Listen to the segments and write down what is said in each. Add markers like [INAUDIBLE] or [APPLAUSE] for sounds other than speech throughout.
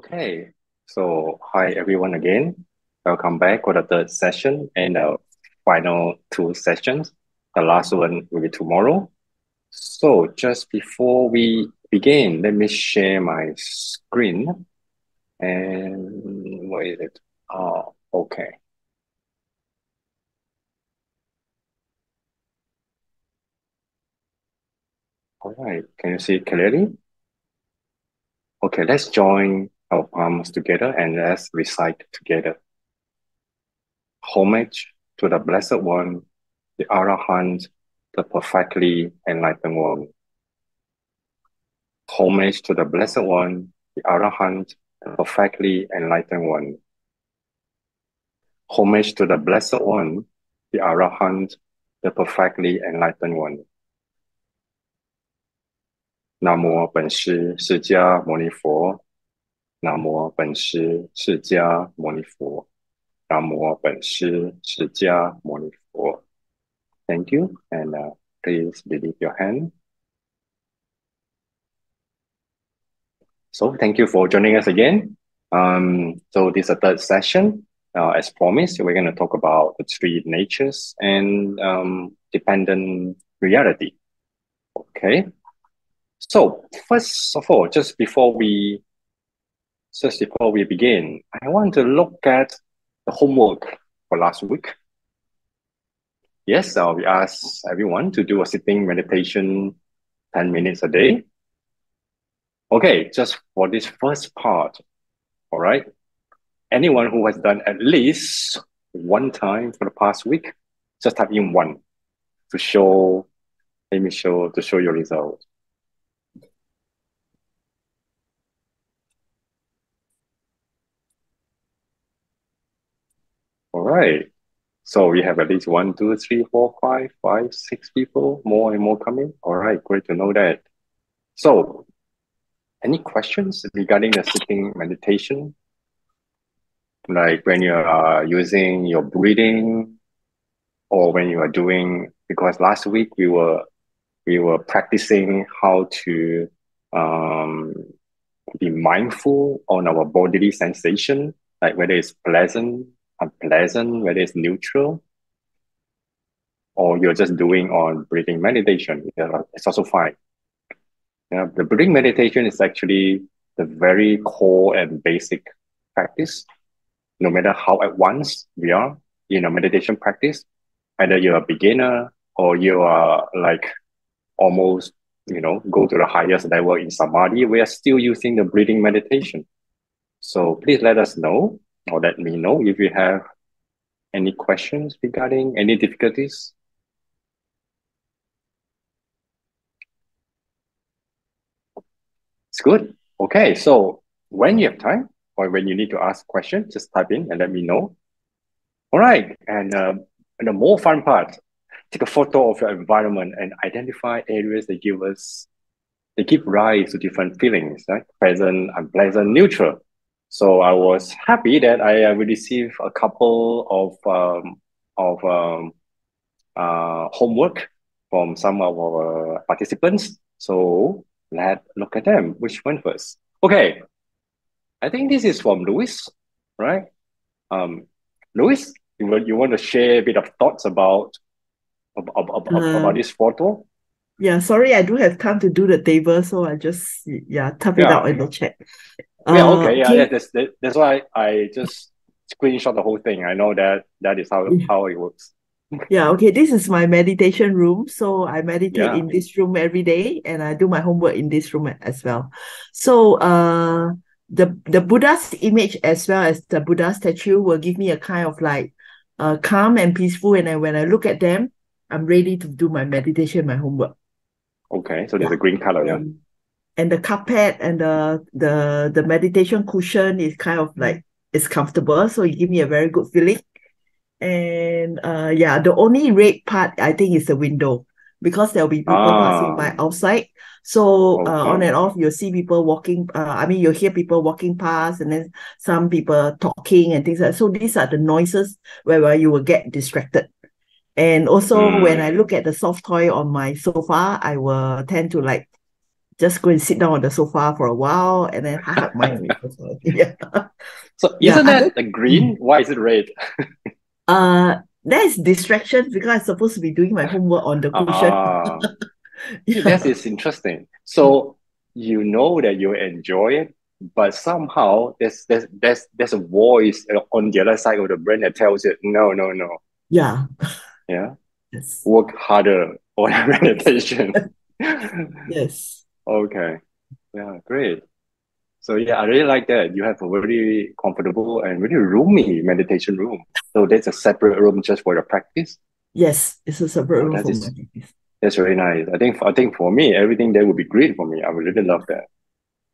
Okay, so hi everyone again. Welcome back for the third session and the final two sessions. The last one will be tomorrow. So just before we begin, let me share my screen. And where is it? Oh, okay. All right, can you see clearly? Okay, let's join our palms together and let's recite together. Homage to the Blessed One, the Arahant, the perfectly enlightened one. Homage to the Blessed One, the Arahant, the perfectly enlightened one. Homage to the Blessed One, the Arahant, the perfectly enlightened one. 南无本师释迦牟尼佛， 南无本师释迦牟尼佛，南无本师释迦牟尼佛。Thank you, and uh, please release your hand. So thank you for joining us again. Um, so this is a third session. Uh, as promised, we're going to talk about the three natures and um, dependent reality. Okay. So first of all, just before we just before we begin, I want to look at the homework for last week. Yes, uh, we asked everyone to do a sitting meditation 10 minutes a day. Okay, just for this first part, all right? Anyone who has done at least one time for the past week, just type in one to show, let me show, to show your result. Right. So we have at least one, two, three, four, five, five, six people, more and more coming. All right, great to know that. So, any questions regarding the sitting meditation? Like when you are using your breathing, or when you are doing because last week we were we were practicing how to um, be mindful on our bodily sensation, like whether it's pleasant unpleasant, whether it's neutral, or you're just doing on breathing meditation, it's also fine. Yeah, the breathing meditation is actually the very core and basic practice. No matter how advanced we are in a meditation practice, either you're a beginner or you are like almost, you know, go to the highest level in samadhi, we are still using the breathing meditation. So please let us know or let me know if you have any questions regarding any difficulties. It's good. Okay, so when you have time or when you need to ask questions, just type in and let me know. All right, and, and the more fun part, take a photo of your environment and identify areas that give us, they give rise to different feelings, right? Pleasant, unpleasant, neutral. So I was happy that I uh, received a couple of um, of um, uh, homework from some of our participants. So let's look at them. Which one first? Okay, I think this is from Louis, right? Um, Louis, you want you want to share a bit of thoughts about about, about, uh, about this photo? Yeah, sorry, I do have time to do the table, so I just yeah type it out in the chat. Yeah, uh, okay, yeah, yeah. That's that's why I just screenshot the whole thing. I know that that is how how it works. Yeah, okay. This is my meditation room. So I meditate yeah. in this room every day and I do my homework in this room as well. So uh the the Buddha's image as well as the Buddha statue will give me a kind of like uh calm and peaceful. And then when I look at them, I'm ready to do my meditation, my homework. Okay, so there's yeah. a green color, yeah. And the carpet and the the the meditation cushion is kind of like it's comfortable so it give me a very good feeling and uh yeah the only red part i think is the window because there'll be people ah. passing by outside so okay. uh, on and off you'll see people walking uh, i mean you'll hear people walking past and then some people talking and things like that. so these are the noises where, where you will get distracted and also mm. when i look at the soft toy on my sofa i will tend to like just go and sit down on the sofa for a while and then hug my [LAUGHS] yeah. So isn't yeah, that [LAUGHS] the green? Why is it red? uh that is distraction because I'm supposed to be doing my homework on the cushion. [LAUGHS] Uh, yeah. That is interesting. So you know that you enjoy it, but somehow there's there's there's there's a voice on the other side of the brain that tells you no no no. Yeah. Yeah. Yes. Work harder [LAUGHS] on meditation. [LAUGHS] yes. Okay. Yeah, great. So yeah, I really like that. You have a very comfortable and really roomy meditation room. So there's a separate room just for your practice. Yes, it's a separate oh, room for is, That's very nice. I think I think for me, everything there would be great for me. I would really love that.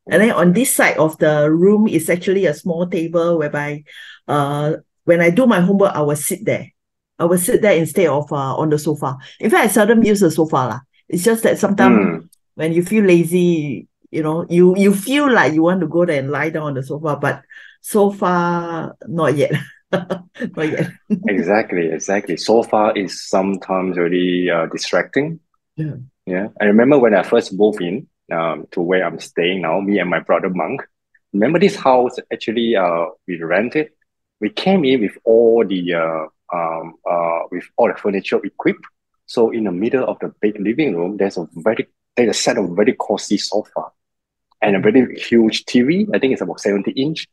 And then on this side of the room is actually a small table whereby uh when I do my homework, I will sit there. I will sit there instead of uh, on the sofa. In fact, I seldom use the sofa. La. It's just that sometimes mm. when you feel lazy, you know, you you feel like you want to go there and lie down on the sofa, but so far not yet. [LAUGHS] not yet. exactly, exactly. So far is sometimes really uh, distracting. Yeah. Yeah. I remember when I first moved in um, to where I'm staying now, me and my brother Monk. Remember this house actually uh we rented. We came in with all the uh um uh with all the furniture equipped. So in the middle of the big living room, there's a very there's a set of very cozy sofa and a very huge TV. I think it's about 70 inch.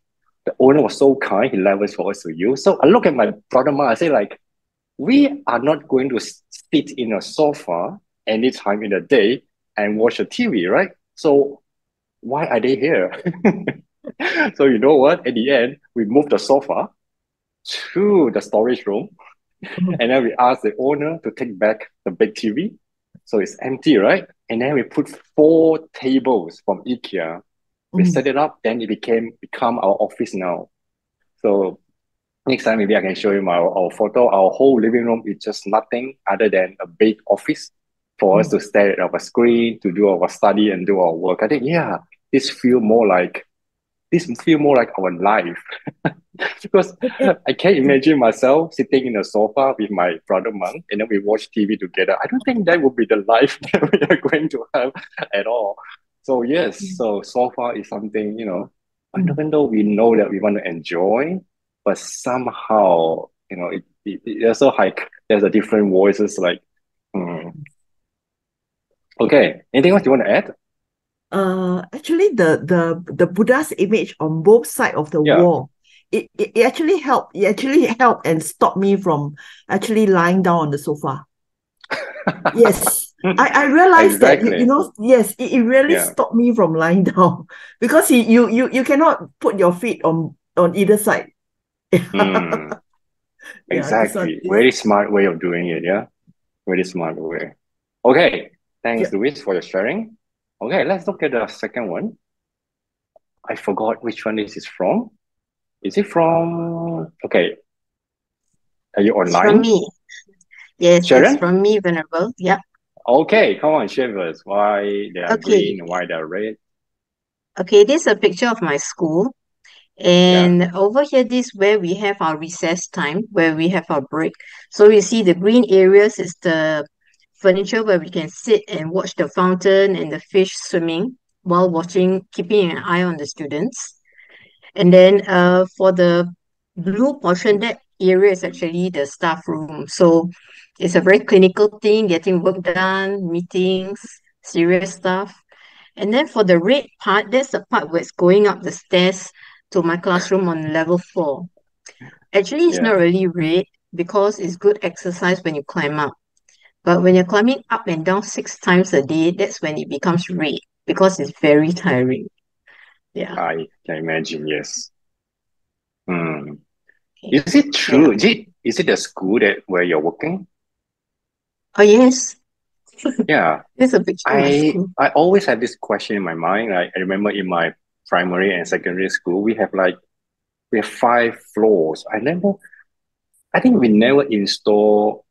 The owner was so kind, he left us for us to use. So I look at my brother Ma, I say like, we are not going to sit in a sofa anytime in the day and watch a TV, right? So why are they here? [LAUGHS] so you know what? At the end, we moved the sofa to the storage room. Mm-hmm. [LAUGHS] and then we asked the owner to take back the big TV. So it's empty, right? And then we put four tables from IKEA. We mm. set it up, then it became become our office now. So next time maybe I can show you my our photo. Our whole living room is just nothing other than a big office for mm. us to stare at our screen, to do our study and do our work. I think yeah, this feel more like this feel more like our life. [LAUGHS] because I can't imagine myself sitting in a sofa with my brother monk and then we watch TV together. I don't think that would be the [LAUGHS] life that we are going to have at all. So yes, mm. so sofa is something, you know, mm. even though we know that we want to enjoy, but somehow, you know, it, it, it also like there's a different voices like, hmm. okay, anything else you want to add? Uh, actually, the the the Buddha's image on both sides of the yeah. wall it, it actually helped. It actually helped and stopped me from actually lying down on the sofa. [LAUGHS] yes. I, I realized exactly. that you, you, know, yes, it, it really yeah. stopped me from lying [LAUGHS] down because he, you you you cannot put your feet on on either side. [LAUGHS] mm. Exactly. Very smart way of doing it, yeah. Very smart way. Okay. Thanks, yeah. Luis, for your sharing. Okay, let's look at the second one. I forgot which one this is from. Is it from? Okay. Are you online? It's from me. Yes, Sharon? it's from me, Venerable. Yeah. Okay, come on, share with us why they are okay. green why they're red. Okay, this is a picture of my school. And yeah. over here, this where we have our recess time, where we have our break. So you see the green areas is the furniture where we can sit and watch the fountain and the fish swimming while watching, keeping an eye on the students. And then uh, for the blue portion, that area is actually the staff room. So it's a very clinical thing, getting work done, meetings, serious stuff. And then for the red part, that's the part where it's going up the stairs to my classroom on level four. Actually, it's yeah. not really red because it's good exercise when you climb up. But when you're climbing up and down six times a day, that's when it becomes red because it's very tiring. Yeah. I can imagine, yes. Hmm. Is it true? Yeah. Is it is it the school that where you're working? Oh yes. [LAUGHS] Yeah. it's a big I I always have this question in my mind. Like I remember in my primary and secondary school, we have like we have five floors. I never I think we never install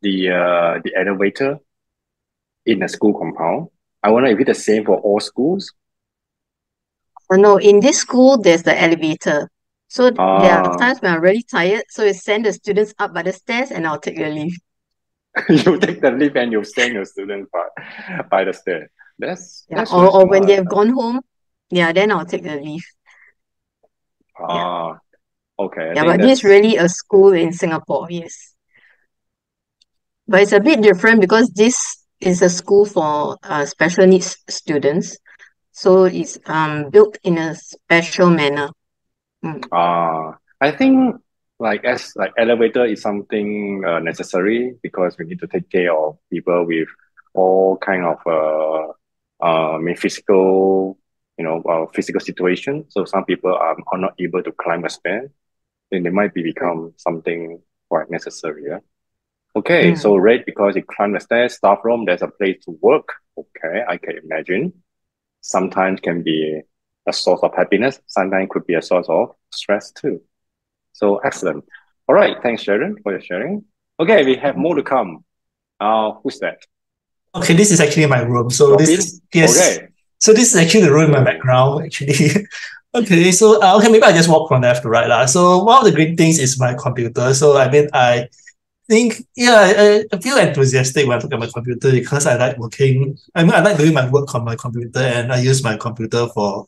the uh the elevator in a school compound. I wonder if it's the same for all schools. Uh, no, in this school, there's the elevator. So there are ah. times when I'm really tired, so you send the students up by the stairs and I'll take the lift. [LAUGHS] [LAUGHS] you take the lift and you send your students by, by the stairs. That's Yeah, that's or, or when they've gone home, yeah, then I'll take the leave. Ah, okay. I Yeah, but this that's really a school in Singapore, yes. But it's a bit different because this is a school for uh, special needs students. So it's um built in a special manner. Mm. uh I think like as like elevator is something uh, necessary because we need to take care of people with all kind of uh uh physical you know uh, physical situation. So some people are, are not able to climb a stair, then they might be become something quite necessary. Yeah. Okay, Mm. so red because you climb the stairs, staff room, there's a place to work. Okay, I can imagine. Sometimes can be a source of happiness, sometimes could be a source of stress too. So excellent. All right, thanks Sharon for your sharing. Okay, we have more to come. Uh, who's that? Okay, this is actually my room. So Robin? this is yes. Okay. So this is actually the room in my background, actually. [LAUGHS] okay, so uh, okay, maybe I just walk from left to right. lah. So one of the great things is my computer. So I mean I think yeah, I, I feel enthusiastic when I look at my computer because I like working. I mean I like doing my work on my computer and I use my computer for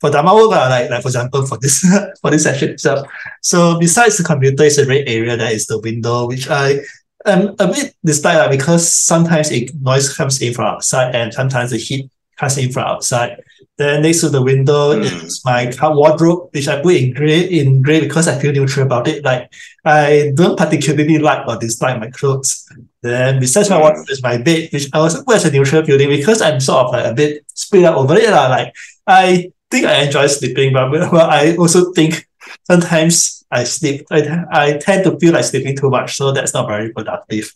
for Dharma work, like like for example for this [LAUGHS] for this session itself. So besides the computer is a red area that is the window, which I am a bit dislike because sometimes it noise comes in from outside and sometimes the heat comes in from outside. Then next to the window Hmm. is my wardrobe, which I put in gray in gray because I feel neutral about it. Like I don't particularly like or dislike my clothes. Then besides my Hmm. wardrobe is my bed, which I also put as a neutral feeling because I'm sort of like a bit split up over it. Like I think I enjoy sleeping, but, but I also think sometimes I sleep. I, I tend to feel like sleeping too much, so that's not very productive.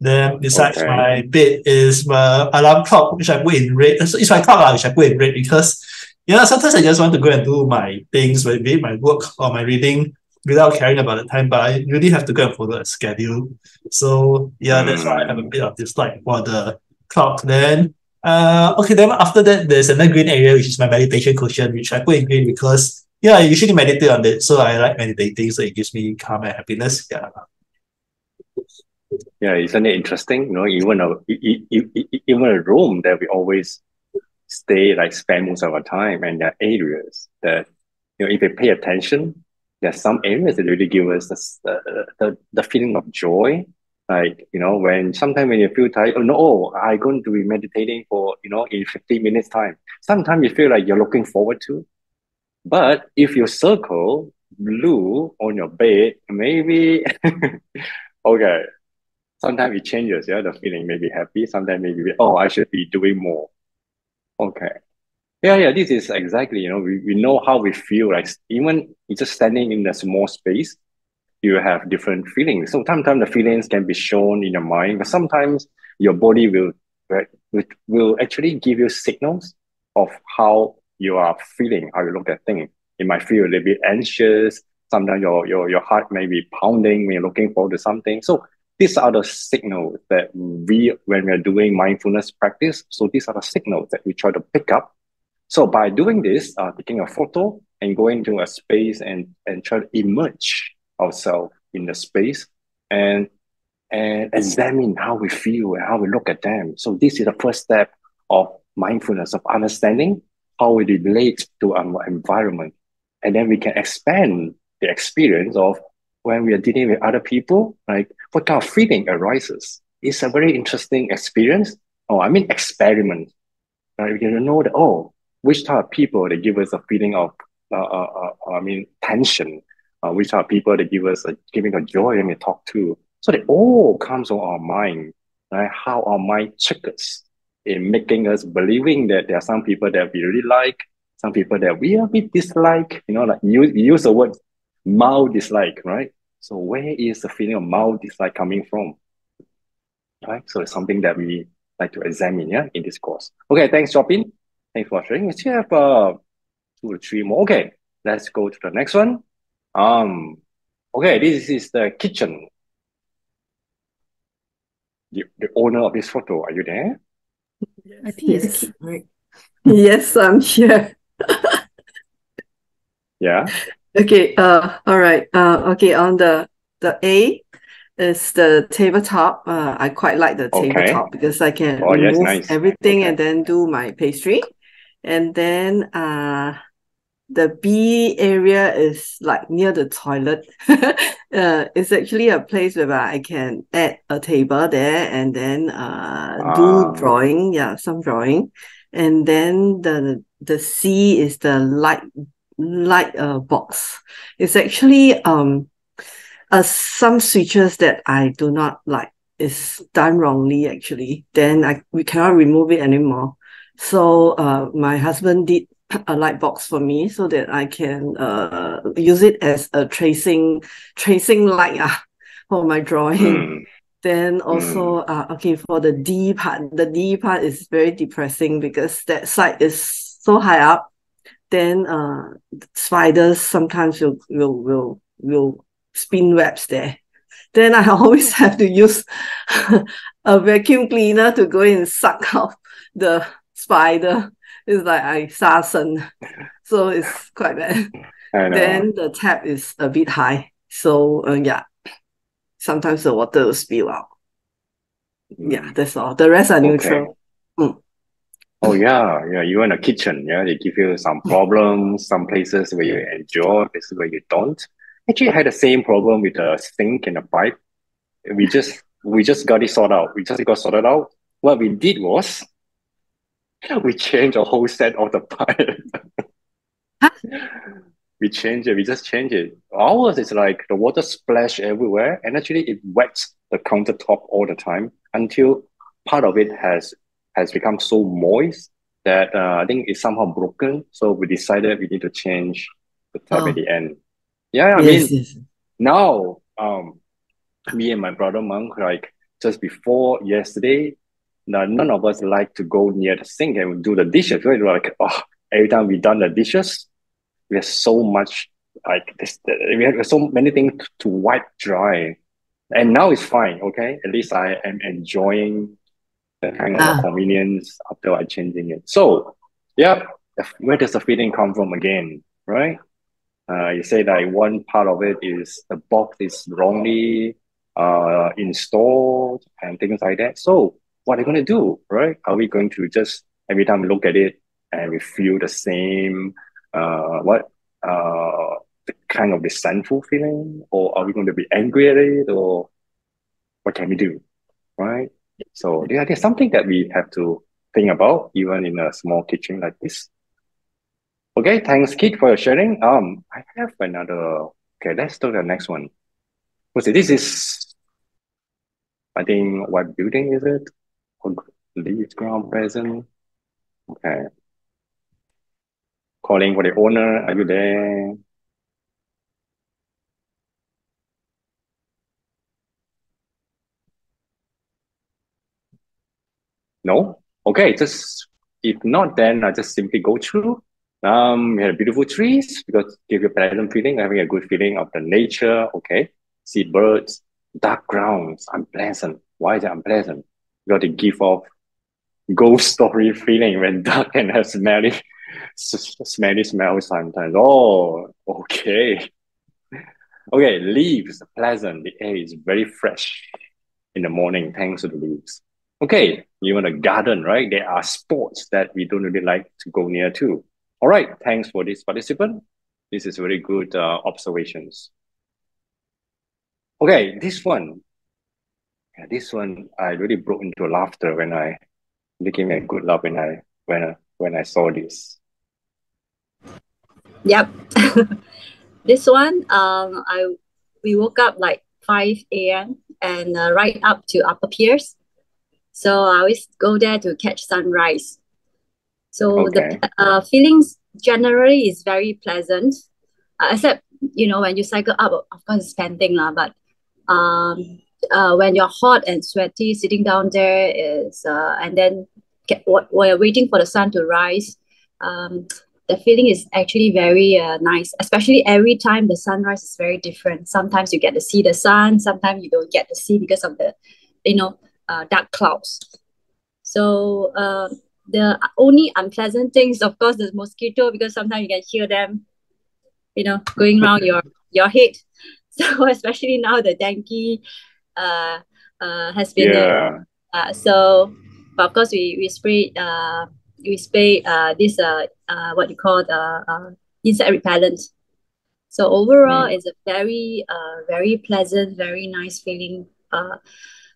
Then besides Okay. my bed is my alarm clock, which I put in red. Uh, so it's my clock, lah, which I put in red because you know sometimes I just want to go and do my things, whether it my work or my reading without caring about the time, but I really have to go and follow a schedule. So yeah, that's why I have a hmm. bit of dislike for the clock. Then uh okay, then after that there's another green area which is my meditation cushion, which I put in green because yeah, I usually meditate on it. So I like meditating, so it gives me calm and happiness. Yeah. Yeah, isn't it interesting? You know, even a even a room that we always stay, like spend most of our time, and there are areas that you know, if we pay attention, there are some areas that really give us the, the the feeling of joy. Like you know, when sometimes when you feel tired, oh no, I'm going to be meditating for you know in fifteen minutes time. Sometimes you feel like you're looking forward to, but if you circle blue on your bed, maybe [LAUGHS] okay sometimes it changes, yeah, the feeling may be happy, sometimes maybe, oh, I should be doing more. Okay. Yeah, yeah, this is exactly, you know, we, we know how we feel, like even just standing in a small space, you have different feelings. So sometimes the feelings can be shown in your mind, but sometimes your body will, will, will actually give you signals of how you are feeling, how you look at things. You might feel a little bit anxious. Sometimes your, your, your heart may be pounding when you're looking forward to something. So these are the signals that we, when we're doing mindfulness practice, so these are the signals that we try to pick up. So by doing this, uh, taking a photo and going to a space and, and try to immerse ourselves in the space and, and examine how we feel and how we look at them. So this is the first step of mindfulness, of understanding how we relate to our environment. And then we can expand the experience of when we are dealing with other people, like what kind of feeling arises. It's a very interesting experience. Oh, I mean experiment. Right? We can know that, oh, which type of people they give us a feeling of, uh, uh, uh, I mean, tension. Uh, which type of people they give us a giving a joy when we talk to. So they all comes on our mind, right? How our mind triggers in making us believing that there are some people that we really like, some people that we a bit dislike. You know, like you, you use the word mild dislike, right? So where is the feeling of mild dislike coming from? Right? So it's something that we like to examine, yeah, in this course. Okay, thanks, Chopin. Thanks for sharing. We still have uh, two or three more. Okay, let's go to the next one. Um, okay, this is the kitchen. The, the owner of this photo, are you there? I think it's Yes. Kit, right? Yes, I'm here. Yeah. Okay, uh, all right. Uh, okay, on the the A, is the tabletop. Uh, I quite like the Okay. tabletop because I can Oh, yes, remove nice. everything Okay. and then do my pastry. And then uh, the B area is like near the toilet. [LAUGHS] uh, it's actually a place where I can add a table there and then uh, Ah. do drawing. Yeah, some drawing. And then the the C is the light light uh, box. It's actually um uh, some switches that I do not like is done wrongly actually. Then I we cannot remove it anymore. So uh my husband did a light box for me so that I can uh use it as a tracing tracing light ah, for my drawing. Mm, Then also, uh, okay, for the D part, the D part is very depressing because that side is so high up. Then uh, spiders sometimes will will will will spin webs there. Then I [LAUGHS] always have to use [LAUGHS] a vacuum cleaner to go and suck out the spider. It's like I 杀生. So it's quite bad. [LAUGHS] Then the tap is a bit high. So uh, yeah, sometimes the water will spill out. Yeah, that's all. The rest are neutral. Oh yeah, yeah. You in a kitchen, yeah. They give you some problems, some places where you enjoy, places where you don't. Actually, I had the same problem with the sink and the pipe. We just we just got it sorted out. We just got sorted out. What we did was [LAUGHS] we change a whole set of the pipe. [LAUGHS] we change it. We just change it. Ours is like the water splash everywhere, and actually it wets the countertop all the time until part of it has has become so moist that uh, I think it's somehow broken. So we decided we need to change the tap Oh. at the end. Yeah, I yes, mean yes. now um me and my brother monk like just before yesterday now none of us like to go near the sink and do the dishes. We're like oh every time we done the dishes we have so much like this we have so many things to wipe dry. And now it's fine okay? At least i am enjoying the kind of Ah. convenience after i changing it. So yeah where does the feeling come from again right? Uh, you say that one part of it is the box is wrongly uh, installed and things like that. So what are you going to do, right? Are we going to just every time we look at it and we feel the same, uh, what, uh, kind of resentful feeling, or are we going to be angry at it, or what can we do, right? So yeah, there's something that we have to think about even in a small kitchen like this. Okay, thanks, Kit, for sharing. Um, I have another. Okay, let's do the next one. What's it? This is, I think, what building is it? Leaves ground present. Okay. Calling for the owner. Are you there? No? Okay, just if not, then I just simply go through. Um, we had beautiful trees because give you a pleasant feeling, having a good feeling of the nature. Okay, see birds, dark grounds, unpleasant. Why is it unpleasant? Because they give off ghost [LAUGHS] story feeling when dark and have smelly, smelly smell sometimes. Oh, okay. Okay, leaves, pleasant. The air is very fresh in the morning thanks to the leaves. Okay, even a garden, right? There are spots that we don't really like to go near to. All right, thanks for this participant. This is very good uh, observations. Okay, this one. Yeah, this one I really broke into laughter when I it gave me a good laugh when I when I when I saw this. Yep. [LAUGHS] this one, um, I we woke up like 5 a.m. and uh, right up to Upper Peirce. So I always go there to catch sunrise. So Okay. the uh, feelings generally is very pleasant, uh, except you know when you cycle up, of course it's panting lah. But um, uh, when you're hot and sweaty, sitting down there is uh, and then get, while you're waiting for the sun to rise, um, the feeling is actually very uh, nice especially every time the sunrise is very different. Sometimes you get to see the sun sometimes you don't get to see because of the you know uh, dark clouds. So uh, the only unpleasant things of course the mosquito because sometimes you can hear them you know going around your your head. [LAUGHS] So especially now the dengue uh, uh, has been there. Uh, so, but of course, we we spray uh we spray uh this uh, uh what you call the uh, insect repellent. So overall, Mm. it's a very uh very pleasant, very nice feeling. Uh,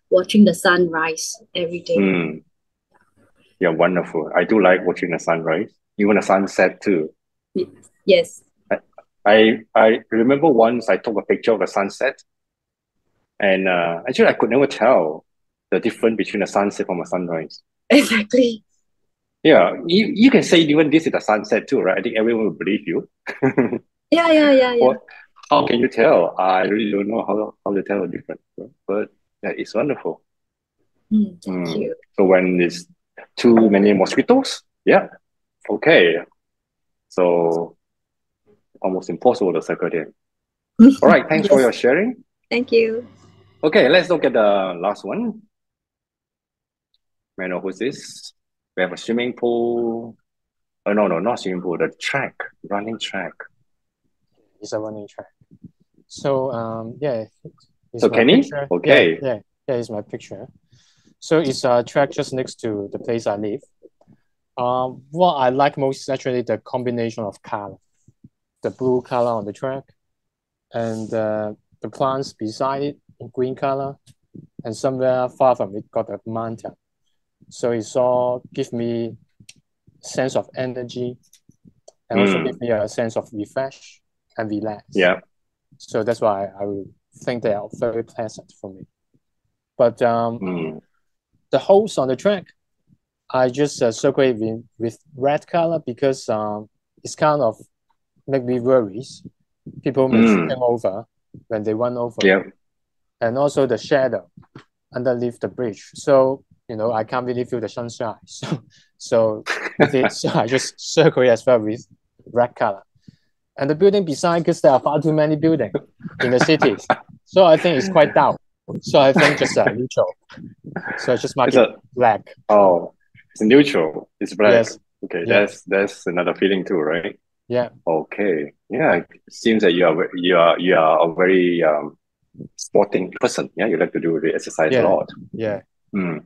watching the sun rise every day. Mm. Yeah, wonderful. I do like watching the sunrise, even the sunset too. Yes. I I remember once I took a picture of the sunset, and uh, actually I could never tell the difference between a sunset from a sunrise. Exactly. Yeah, you, you can say even this is a sunset too, right? I think everyone will believe you. [LAUGHS] Yeah, yeah, yeah, yeah. How can you tell? I really don't know how, how to tell the difference, but yeah, it's wonderful. Mm, thank Mm. you. So when it's too many mosquitoes, yeah, okay. So almost impossible to circle them. [LAUGHS] All right, thanks for your sharing. Thank you. Okay, let's look at the last one. May I know who's this? We have a swimming pool. Oh no, no, not swimming pool. The track, running track. It's a running track. So um yeah. So Kenny? picture. Okay. Yeah, yeah, yeah, it's my picture. So it's a track just next to the place I live. Um, what I like most is actually the combination of color, the blue color on the track, and uh, the plants beside it in green color, and somewhere far from it got a mountain. So it's all give me sense of energy, and also Mm. give me a sense of refresh and relax. Yeah. So that's why I would think they are very pleasant for me. But um, Mm. the holes on the track, I just uh, circle it with, with red color because um, it's kind of make me worries. People may Mm. trip over when they run over, Yeah. And also the shadow underneath the bridge. So you know I can't really feel the sunshine. [LAUGHS] So so, it, so I just [LAUGHS] circle it as well with red color. And the building beside, because there are far too many buildings in the city, so I think it's quite down. So I think just uh, neutral. So I just mark It's it a black. oh, it's neutral. It's black. Yes. Okay, Yeah. that's that's another feeling too, right? Yeah. Okay. Yeah. It seems that you are you are you are a very um sporting person. Yeah, you like to do the exercise Yeah. a lot. Yeah. Hmm.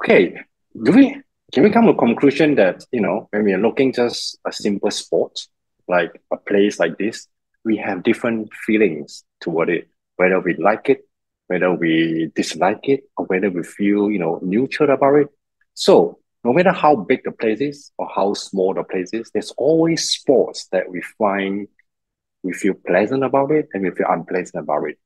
Okay. Do we can we come to a conclusion that you know when we are looking just a simple sport like a place like this, we have different feelings toward it, whether we like it, whether we dislike it, or whether we feel you know neutral about it. So no matter how big the place is or how small the place is, there's always sports that we find we feel pleasant about it and we feel unpleasant about it.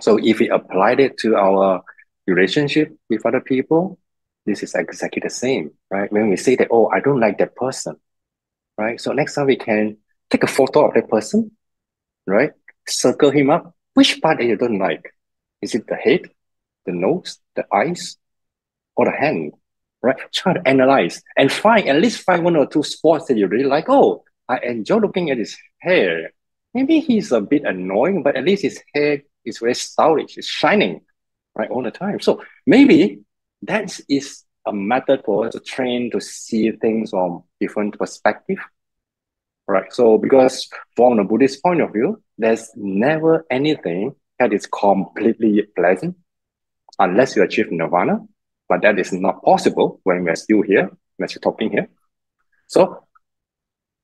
So if we applied it to our relationship with other people, this is exactly the same, right? When we say that, oh, I don't like that person, right? So next time we can take a photo of that person, right? Circle him up. Which part that you don't like? Is it the head, the nose, the eyes, or the hand? Right? Try to analyze and find at least find one or two spots that you really like. Oh, I enjoy looking at his hair. Maybe he's a bit annoying, but at least his hair is very stylish, it's shining, right, all the time. So maybe that is a method for us to train to see things from different perspective. Right. So because from the Buddhist point of view, there's never anything that is completely pleasant unless you achieve nirvana. But that is not possible when we're still here, when we're talking here. So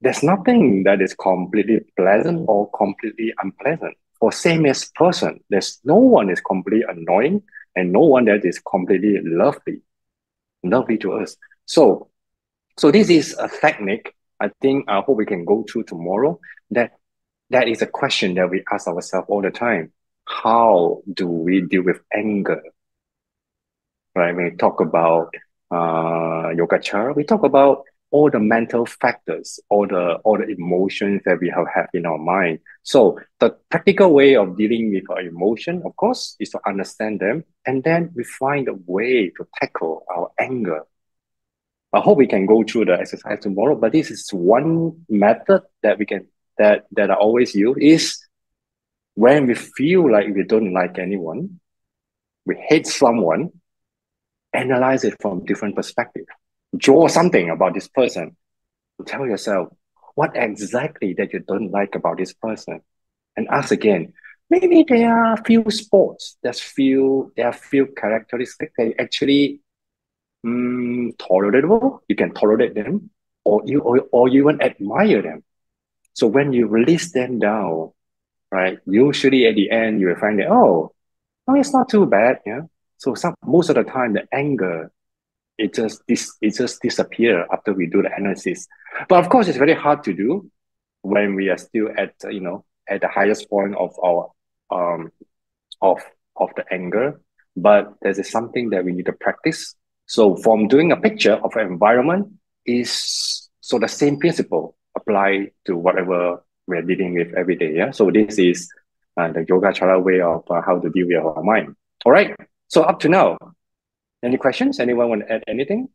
there's nothing that is completely pleasant or completely unpleasant. For same as person, there's no one is completely annoying and no one that is completely lovely, lovely to us. So, so this is a technique. I think I hope we can go through tomorrow. That that is a question that we ask ourselves all the time. How do we deal with anger? Right? When we talk about uh, yogacara, we talk about all the mental factors, all the all the emotions that we have had in our mind. So the practical way of dealing with our emotion, of course, is to understand them, and then we find a way to tackle our anger. I hope we can go through the exercise tomorrow, but this is one method that we can that that I always use is when we feel like we don't like anyone, we hate someone, analyze it from different perspective draw something about this person. Tell yourself what exactly that you don't like about this person. And ask again, maybe there are few sports, there's few, there are few characteristics that actually um, tolerable. You can tolerate them, or you or, or you even admire them. So when you release them down, right? Usually at the end you will find that oh, no, it's not too bad. Yeah. So some most of the time the anger it just dis, it just disappear after we do the analysis. But of course, it's very hard to do when we are still at you know at the highest point of our um of of the anger. But there's something that we need to practice. So from doing a picture of an environment is so the same principle apply to whatever we're dealing with every day. Yeah. So this is uh, the Yogacara way of uh, how to deal with our mind. All right. So up to now, any questions? Anyone want to add anything?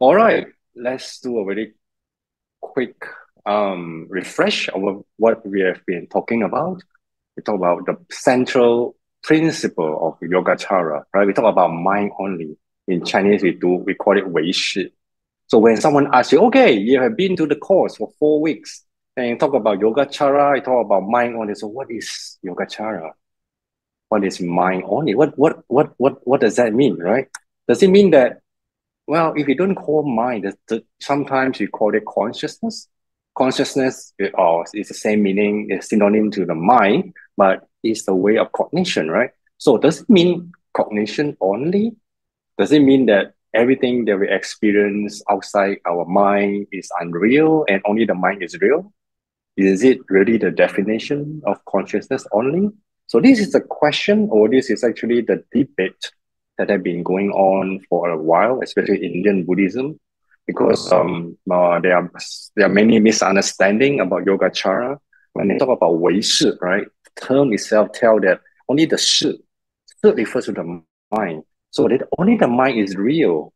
All right, let's do a very quick um, refresh of what we have been talking about. We talk about the central principle of Yogacara, right? We talk about mind only. In Chinese, we do we call it Wei Shi. So when someone asks you, okay, you have been to the course for four weeks, and talk about Yogacara, you talk about mind only. So what is Yogacara? What is mind only? What what what what what does that mean, right? Does it mean that well, if you don't call mind, sometimes you call it consciousness. Consciousness or oh, is the same meaning, is synonym to the mind, but it's the way of cognition, right? So does it mean cognition only? Does it mean that everything that we experience outside our mind is unreal and only the mind is real? Is it really the definition of consciousness only? So this is a question, or this is actually the debate that have been going on for a while, especially in Indian Buddhism, because um, uh, there are there are many misunderstanding about Yogacara. When they talk about Wei Shi, right, the term itself tell that only the Shi, Shi refers to the mind. So that only the mind is real.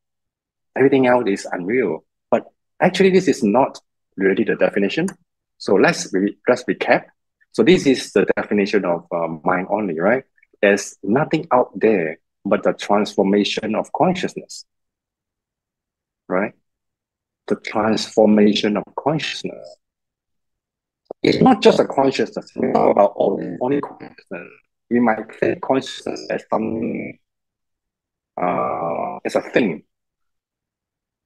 Everything else is unreal. But actually, this is not really the definition. So let's re- let's recap. So this is the definition of uh, mind only, right? There's nothing out there but the transformation of consciousness, right? The transformation of consciousness. It's not just a consciousness, it's not about only consciousness. We might think consciousness as something, uh, as a thing,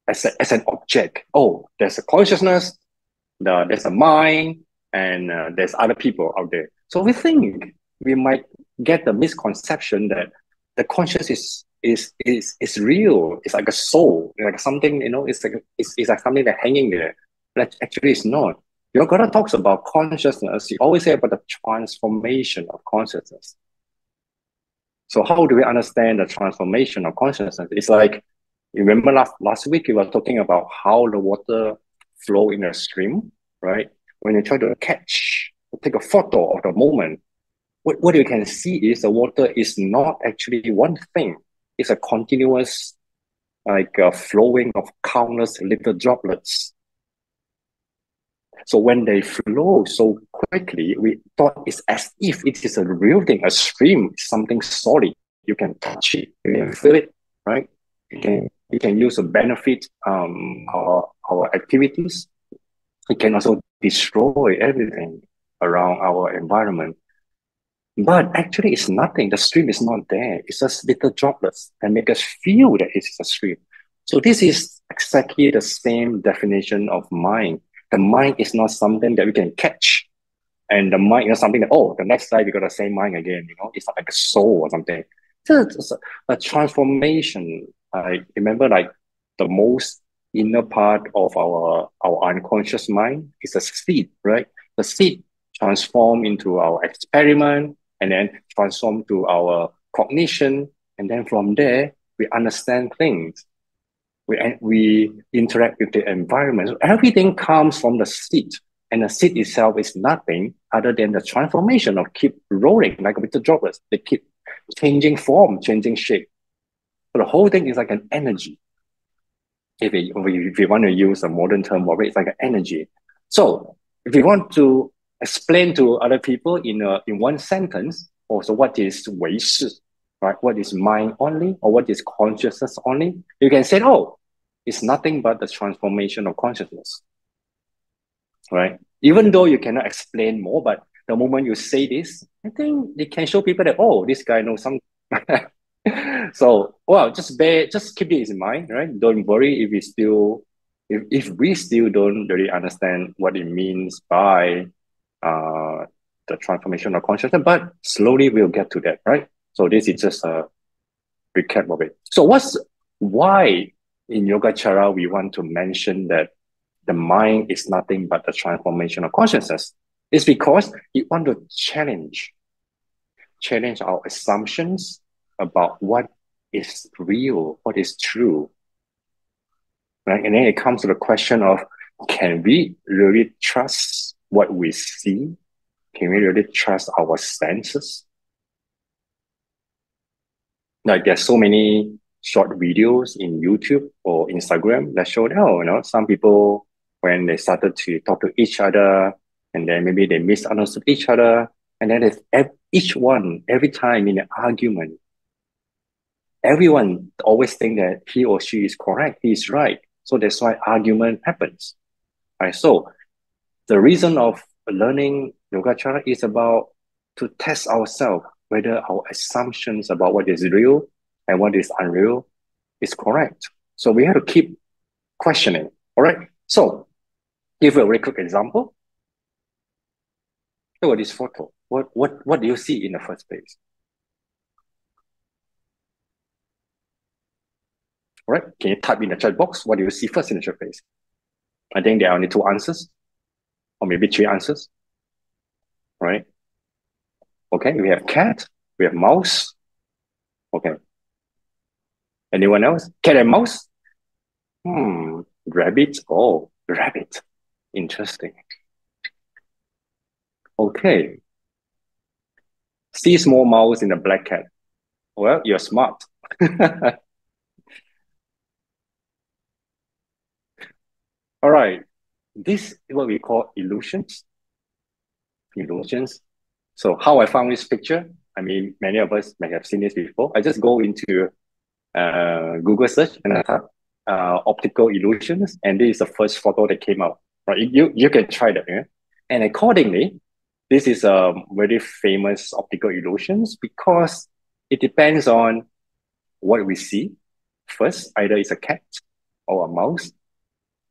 as, a, as an object. Oh, there's a consciousness, the, there's a mind, and uh, there's other people out there. So we think we might get the misconception that the conscious is is is is real. It's like a soul, like something you know. It's like it's, it's like something that hanging there. But actually, it's not. Yoga talks about consciousness. You always say about the transformation of consciousness. So how do we understand the transformation of consciousness? It's like you remember last last week we were talking about how the water flow in a stream, right? When you try to catch, take a photo of the moment, what, what you can see is the water is not actually one thing. It's a continuous, like uh, flowing of countless little droplets. So when they flow so quickly, we thought it's as if it is a real thing, a stream, something solid. You can touch it, you can feel it, right? You can you can use to benefit um our our activities. It can also destroy everything around our environment. But actually, it's nothing. The stream is not there. It's just little droplets that make us feel that it's a stream. So this is exactly the same definition of mind. The mind is not something that we can catch. And the mind is something that, oh, the next slide we got the same mind again, you know, it's not like a soul or something. So It's a, a transformation. I remember like the most inner part of our, our unconscious mind is a seed, right? The seed transform into our experiment, and then transform to our cognition. And then from there, we understand things. We, we interact with the environment. So everything comes from the seed. And the seed itself is nothing other than the transformation of keep rolling like with the droplets. They keep changing form, changing shape. The whole thing is like an energy. If we, if we want to use a modern term of it, it's like an energy. So if we want to explain to other people in a, in one sentence also what is 唯识, right? What is mind only or what is consciousness only? You can say, oh, it's nothing but the transformation of consciousness. Right? Even though you cannot explain more, but the moment you say this, I think it can show people that, oh, this guy knows some. [LAUGHS] [LAUGHS] so, well, just bear, just keep this in mind, right? Don't worry if we still, if, if we still don't really understand what it means by uh, the transformation of consciousness, but slowly we'll get to that, right? So this is just a recap of it. So what's why in Yogacara we want to mention that the mind is nothing but the transformation of consciousness? It's because we want to challenge, challenge our assumptions about what is real, what is true. Right? And then it comes to the question of can we really trust what we see? Can we really trust our senses? Like there's so many short videos in YouTube or Instagram that show that, oh, you know, some people, when they started to talk to each other, and then maybe they misunderstood each other, and then if each one, every time in an argument, everyone always think that he or she is correct, he is right. So that's why argument happens. Right. So the reason of learning Yogacara is about to test ourselves whether our assumptions about what is real and what is unreal is correct. So we have to keep questioning. All right. So give you a very quick example. Look at this photo. What what what do you see in the first place? All right. Can you type in the chat box? What do you see first in the chat? I think there are only two answers, or maybe three answers. Right. Okay. We have cat. We have mouse. Okay. Anyone else? Cat and mouse? Hmm. Rabbit. Oh, rabbit. Interesting. Okay. See small mouse in a black cat. Well, you're smart. [LAUGHS] All right. This is what we call illusions. Illusions. So how I found this picture, I mean, many of us may have seen this before. I just go into uh, Google search and I type uh, optical illusions, and this is the first photo that came out. Right, you you can try that. Yeah? And accordingly, this is a very famous optical illusions because it depends on what we see. First, either it's a cat or a mouse.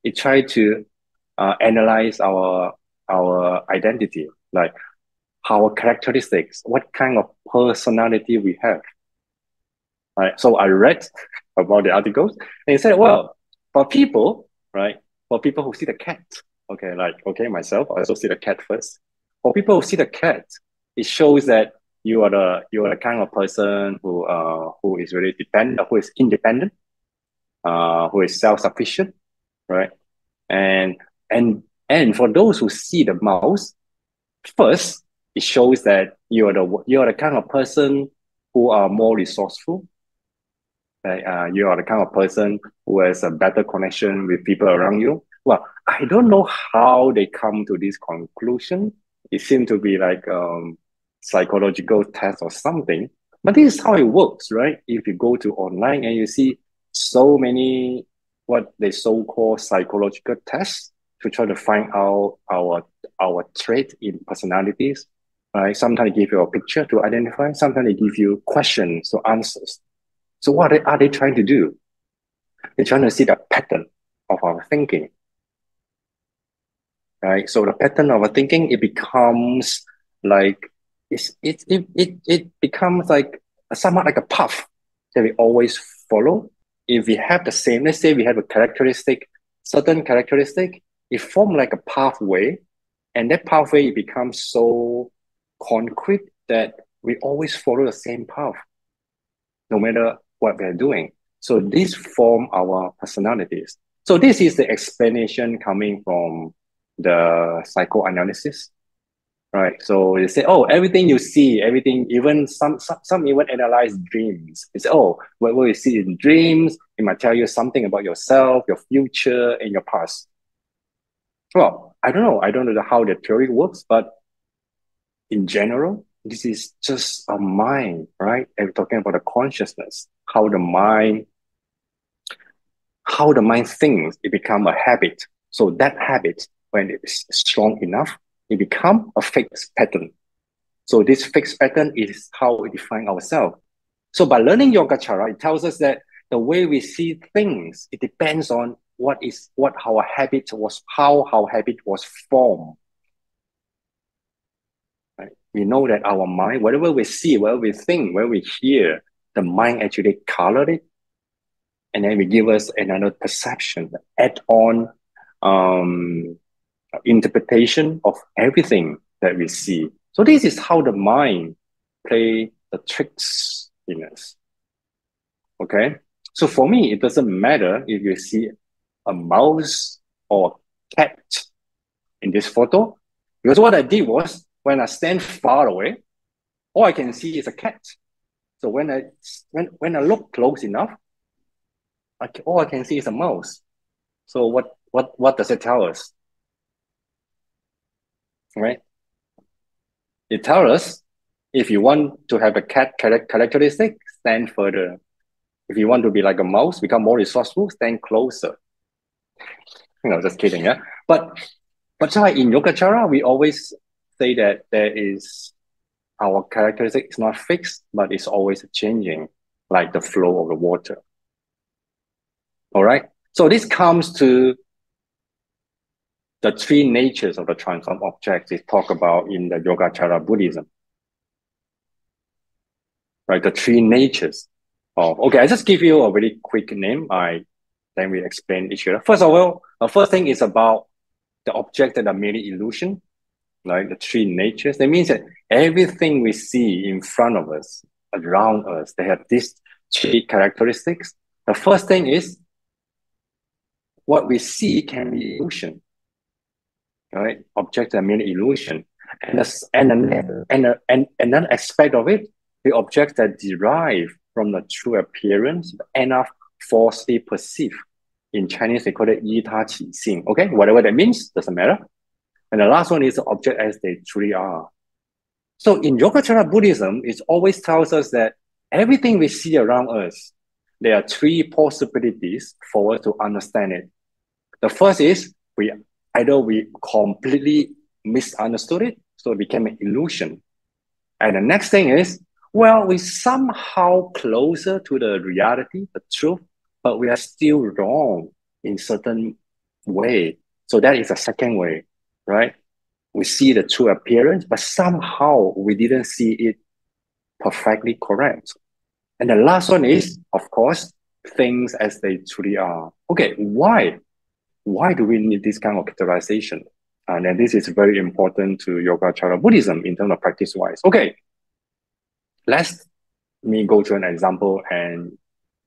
It try to uh, analyze our our identity, like our characteristics, what kind of personality we have. Right. So I read [LAUGHS] about the articles and it said, well, for people, right, for people who see the cat, okay, like okay, myself, I also see the cat first for people who see the cat, it shows that you are the you are the kind of person who uh who is really dependent, who is independent, uh, who is self sufficient, right? And and and for those who see the mouse, first it shows that you are the you are the kind of person who are more resourceful. Right? Uh, you are the kind of person who has a better connection with people around you. Well, I don't know how they come to this conclusion, it seemed to be like um psychological test or something. But this is how it works, right? If you go to online and you see so many what they so-called psychological tests to try to find out our our trait in personalities. Right? Sometimes they give you a picture to identify, sometimes they give you questions or answers. So what are they, are they trying to do? They're trying to see the pattern of our thinking right? So the pattern of our thinking, it becomes like it's it it it, it becomes like somewhat like a path that we always follow. If we have the same, let's say we have a characteristic, certain characteristic, it forms like a pathway, and that pathway becomes so concrete that we always follow the same path, no matter what we are doing. So this form our personalities. So this is the explanation coming from the psychoanalysis, right? So they say, oh, everything you see, everything, even some some, some even analyze dreams. They say, oh, what, what you see in dreams, it might tell you something about yourself, your future, and your past. Well, I don't know. I don't know how the theory works, but in general, this is just a mind, right? And we're talking about the consciousness, how the mind how the mind thinks, it become a habit. So that habit, when it is strong enough, it become a fixed pattern. So this fixed pattern is how we define ourselves. So by learning Yogacara, it tells us that the way we see things, it depends on what is what our habit was, how our habit was formed. Right? We know that our mind, whatever we see, whatever we think, whatever we hear, the mind actually colored it, and then we give us another perception, add on um, interpretation of everything that we see. So this is how the mind play the tricks in us. Okay. So for me, it doesn't matter if you see a mouse or cat in this photo, because what I did was when I stand far away, all I can see is a cat. So when I when when I look close enough, I all I can see is a mouse. So what what what does it tell us? Right? It tells us if you want to have a cat characteristic, stand further. If you want to be like a mouse, become more resourceful, stand closer. You know, just kidding, yeah. But but in Yogacara, we always say that there is our characteristic is not fixed, but it's always changing, like the flow of the water. All right. So this comes to the three natures of the transform objects is talked about in the Yogacara Buddhism. Right, the three natures of okay, I just give you a very quick name. I then we explain each other. First of all, the first thing is about the object that are merely illusion, like the three natures. That means that everything we see in front of us, around us, they have these three characteristics. The first thing is what we see can be illusion right? Objects are merely illusion. And, a, and, a, and, a, and another aspect of it, the objects that derive from the true appearance end up falsely perceived. In Chinese, they call it yi ta qi xing. Okay, whatever that means, doesn't matter. And the last one is the object as they truly are. So in Yogacara Buddhism, it always tells us that everything we see around us, there are three possibilities for us to understand it. The first is we either we completely misunderstood it, so it became an illusion. And the next thing is, well, we somehow closer to the reality, the truth, but we are still wrong in certain way. So that is the second way, right? We see the true appearance, but somehow we didn't see it perfectly correct. And the last one is, of course, things as they truly are. Okay, why? Why do we need this kind of categorization? And then this is very important to Yogacara Buddhism in terms of practice wise. Okay, let's me go to an example and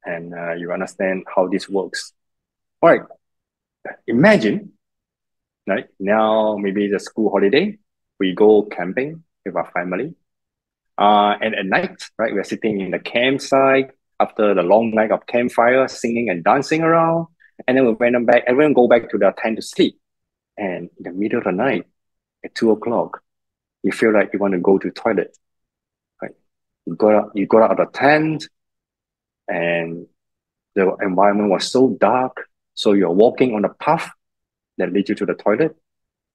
and uh, you understand how this works. All right, imagine, right now maybe the school holiday, we go camping with our family, uh, and at night, right, we're sitting in the campsite after the long night of campfire, singing and dancing around. And then we went back, everyone go back to their tent to sleep. And in the middle of the night, at two o'clock, you feel like you want to go to toilet. Right? You got out, you got out of the tent and the environment was so dark. So you're walking on a path that leads you to the toilet.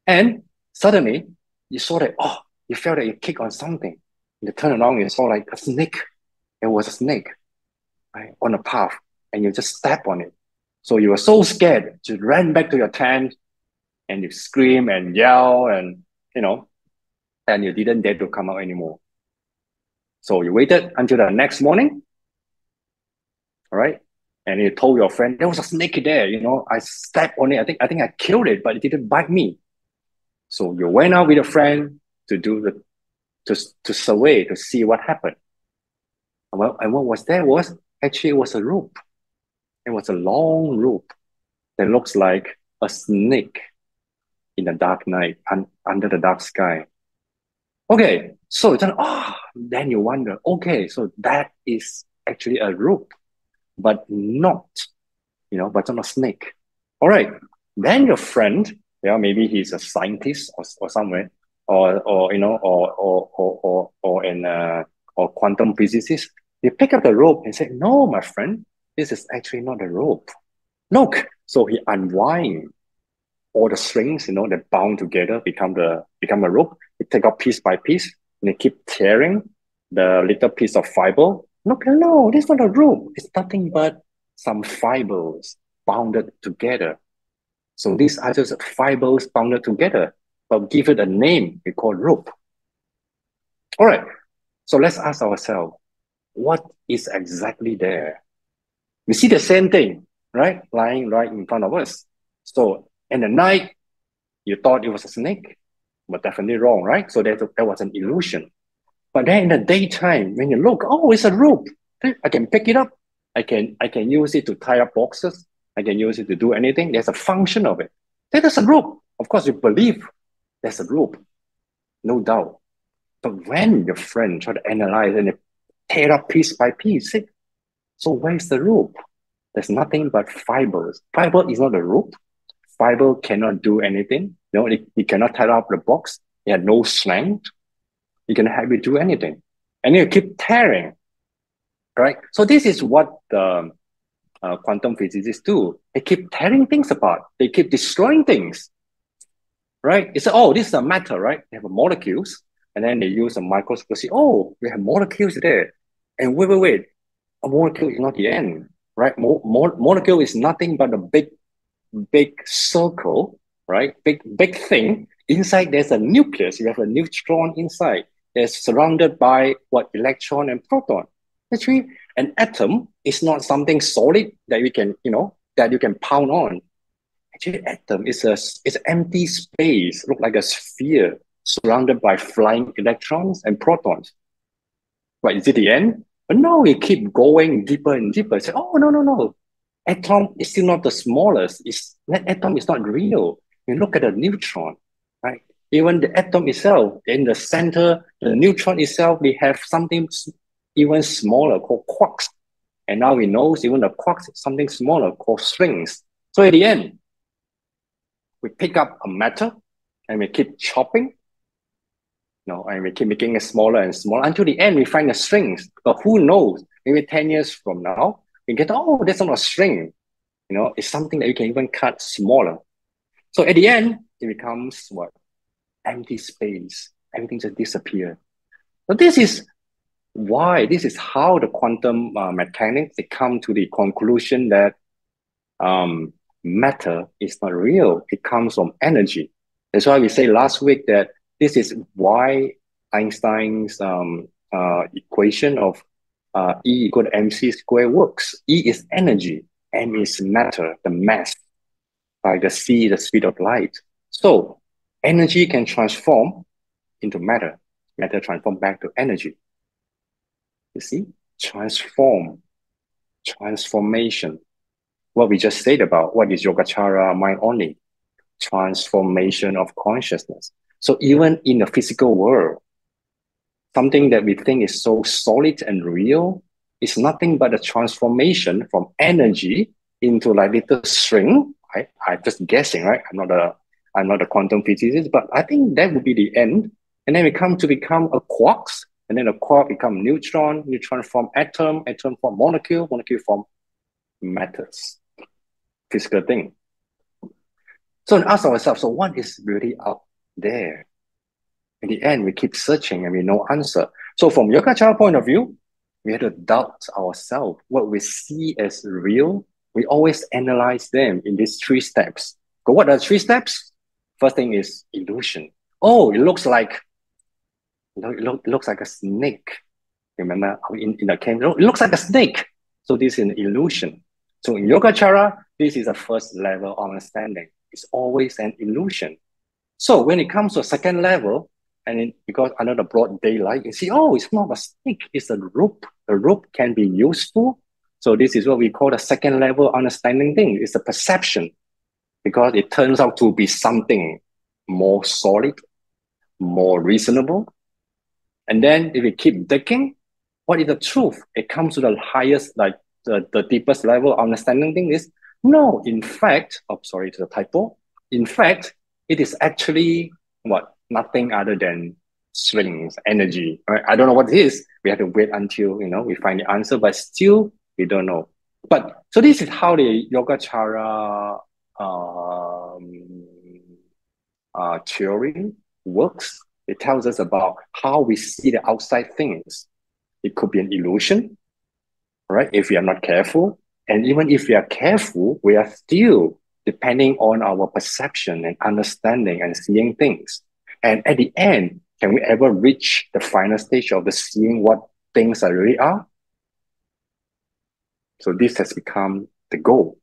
And suddenly you saw that, oh, you felt that you kick on something. You turn around, you saw like a snake. It was a snake right, on a path, and you just step on it. So you were so scared, you ran back to your tent and you scream and yell and, you know, and you didn't dare to come out anymore. So you waited until the next morning. All right. And you told your friend, there was a snake there, you know, I stepped on it. I think, I think I killed it, but it didn't bite me. So you went out with a friend to do the, to, to survey, to see what happened. Well, and what was there was actually it was a rope. It was a long rope that looks like a snake in the dark night un- under the dark sky. Okay, so then, oh, then you wonder, okay, so that is actually a rope, but not, you know, but not a snake. All right, then your friend, yeah, maybe he's a scientist or, or somewhere, or, or you know, or or or or, or an uh, or quantum physicist. They pick up the rope and say, "No, my friend, this is actually not a rope. Look, so he unwind all the strings, you know, that bound together become the become a rope. He take out piece by piece and he keep tearing the little piece of fiber. Look, no, this is not a rope. It's nothing but some fibers bounded together. So these are just fibers bounded together, but give it a name we call rope. All right, so let's ask ourselves, what is exactly there? We see the same thing, right? Lying right in front of us. So in the night, you thought it was a snake, but definitely wrong, right? So that, that was an illusion. But then in the daytime, when you look, oh, it's a rope. I can pick it up. I can I can use it to tie up boxes. I can use it to do anything. There's a function of it. That is a rope. Of course, you believe there's a rope, no doubt. But when your friend try to analyze and tear up piece by piece, so where's the rope? There's nothing but fibers. Fiber is not a rope. Fiber cannot do anything. You know, it, it cannot tear up the box. It had no strength. It can have it do anything. And you keep tearing. Right? So this is what the uh, quantum physicists do. They keep tearing things apart. They keep destroying things. Right? It's oh, this is a matter, right? They have molecules, and then they use a microscope to see, oh, we have molecules there. And wait, wait, wait. A molecule is not the end, right? Mo- mo- molecule is nothing but a big, big circle, right? Big, big thing. Inside there's a nucleus. You have a neutron inside. It's surrounded by what electron and proton. Actually, an atom is not something solid that we can, you know, that you can pound on. Actually, atom is a is empty space, look like a sphere surrounded by flying electrons and protons. But is it the end? But now we keep going deeper and deeper. Say, oh no, no, no. Atom is still not the smallest. It's atom is not real. You look at the neutron, right? Even the atom itself, in the center, the neutron itself, we have something even smaller called quarks. And now we know even the quarks is something smaller called strings. So at the end, we pick up a matter and we keep chopping, know, and we keep making it smaller and smaller until the end we find the strings. But who knows? Maybe 10 years from now, we get, oh, that's not a string. You know, it's something that you can even cut smaller. So at the end, it becomes what? Empty space. Everything just disappears. So this is why this is how the quantum uh, mechanics they come to the conclusion that um, matter is not real it comes from energy that's why we say last week that this is why einstein's um, uh, equation of uh, e equal to mc square works. E is energy m is matter the mass like the c the speed of light. So energy can transform into matter. Matter transform back to energy. You see, transform, transformation. What we just said about what is Yogacara mind only, transformation of consciousness. So even in the physical world, something that we think is so solid and real is nothing but a transformation from energy into like little string. I, I'm just guessing, right? I'm not a I'm not a quantum physicist, but I think that would be the end. And then we come to become a quarks, and then the quark become neutron, neutron form atom, atom form molecule, molecule form matters, physical thing. So ask ourselves, so what is really out there? In the end, we keep searching and we no answer. So from Yogacara point of view, we have to doubt ourselves. What we see as real, we always analyze them in these three steps. But what are the three steps? First thing is illusion. Oh, it looks like it, look, looks like a snake. Remember in, in the cave, it looks like a snake. So this is an illusion. So in Yogacara, this is the first level of understanding. It's always an illusion. So when it comes to a second level, and it, because under the broad daylight, you see, oh, it's not a snake, it's a rope. The rope can be useful. So this is what we call the second level understanding thing. It's a perception because it turns out to be something more solid, more reasonable, and then if we keep digging, what is the truth? It comes to the highest, like the, the deepest level understanding thing is no, in fact, oh sorry, it's a typo. In fact, it is actually what? Nothing other than strings, energy. Right? I don't know what it is. We have to wait until you know we find the answer, but still we don't know. But so this is how the Yogacara um, uh, theory works. It tells us about how we see the outside things. It could be an illusion, right? If we are not careful. And even if we are careful, we are still depending on our perception and understanding and seeing things. And at the end, can we ever reach the final stage of the seeing what things are really are? So this has become the goal.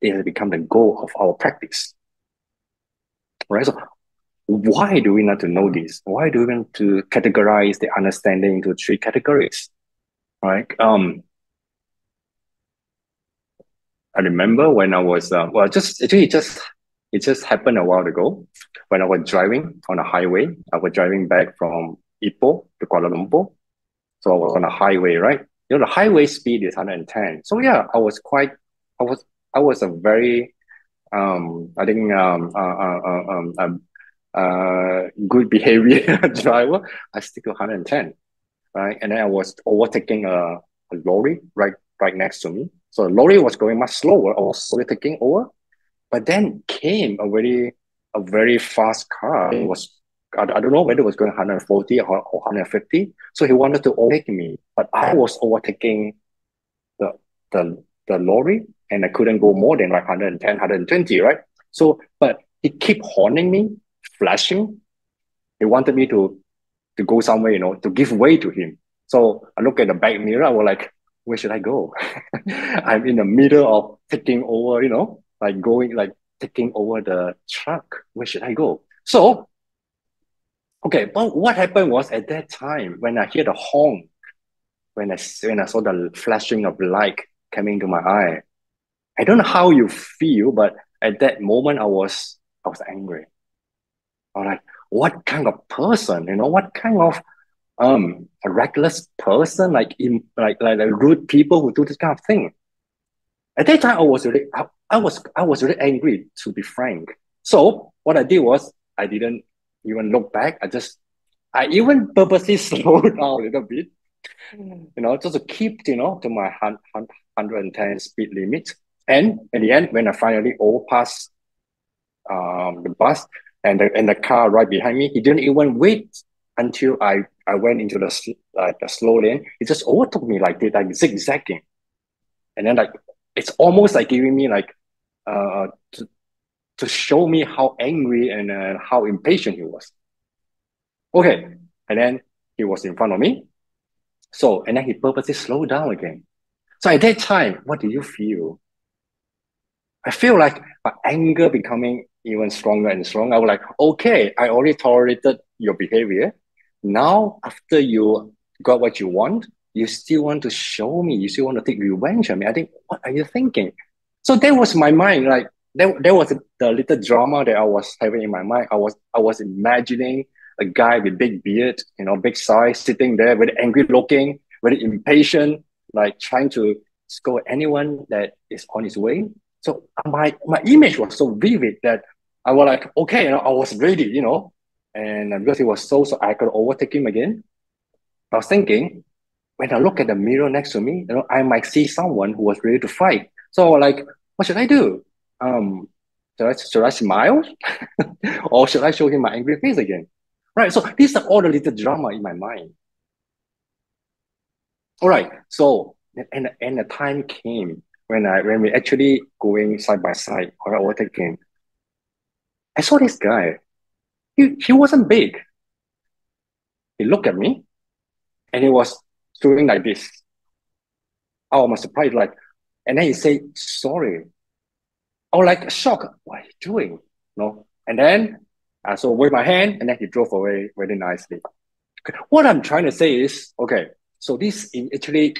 It has become the goal of our practice. Right? So why do we need to know this? Why do we want to categorize the understanding into three categories? Right? Um, I remember when I was uh, well, just actually it just it just happened a while ago when I was driving on a highway. I was driving back from Ipoh to Kuala Lumpur, so I was on a highway, right? You know, the highway speed is 110. So yeah, I was quite, I was, I was a very, um, I think, um, uh, uh, uh um, um, uh, good behavior [LAUGHS] driver. I stick to 110, right? And then I was overtaking a, a lorry right, right next to me. So the lorry was going much slower. I was overtaking over, but then came a very, a very fast car. It mm. was I, I don't know whether it was going 140 or, or 150. So he wanted to overtake me, but I was overtaking the the the lorry and I couldn't go more than like 110, 120, right? So, but he keep horning me, flashing. He wanted me to to go somewhere, you know, to give way to him. So I look at the back mirror, I was like, where should I go? [LAUGHS] Mm-hmm. I'm in the middle of taking over, you know, like going like taking over the truck. Where should I go? So Okay, but what happened was at that time when I hear the honk, when I when I saw the flashing of light coming to my eye, I don't know how you feel, but at that moment I was I was angry. I was like, what kind of person, you know, what kind of um a reckless person, like in like like, like rude people who do this kind of thing. At that time I was really I, I was I was really angry to be frank. So what I did was I didn't even look back. I just, I even purposely [LAUGHS] slowed down a little bit, you know, just to keep, you know, to my 110 speed limit. And in the end, when I finally overpassed um, the bus and the, and the car right behind me, he didn't even wait until I, I went into the, like the slow lane. He just overtook me like this, like zigzagging. And then like, it's almost like giving me like, uh, to, to show me how angry and uh, how impatient he was. Okay, and then he was in front of me. So, and then he purposely slowed down again. So at that time, what do you feel? I feel like my anger becoming even stronger and stronger. I was like, okay, I already tolerated your behavior. Now, after you got what you want, you still want to show me, you still want to take revenge on me. I think, what are you thinking? So that was my mind. Like, there, there was the little drama that I was having in my mind. I was I was imagining a guy with big beard, you know, big size, sitting there, very angry looking, very impatient, like trying to scold anyone that is on his way. So my my image was so vivid that I was like, okay, you know, I was ready, you know, and because it was so so I could overtake him again. I was thinking, when I look at the mirror next to me, you know, I might see someone who was ready to fight. So like, what should I do? um, should I, should I smile [LAUGHS] or should I show him my angry face again? Right. So these are all the little drama in my mind. All right. So and and the time came when I when we actually going side by side or overtaking. I saw this guy. He he wasn't big. He looked at me, and he was doing like this. I was surprised, like, and then he said, "Sorry, or like shock. What are you doing? No. And then uh, so with my hand, and then he drove away very nicely. Okay. What I'm trying to say is, okay, so this is actually,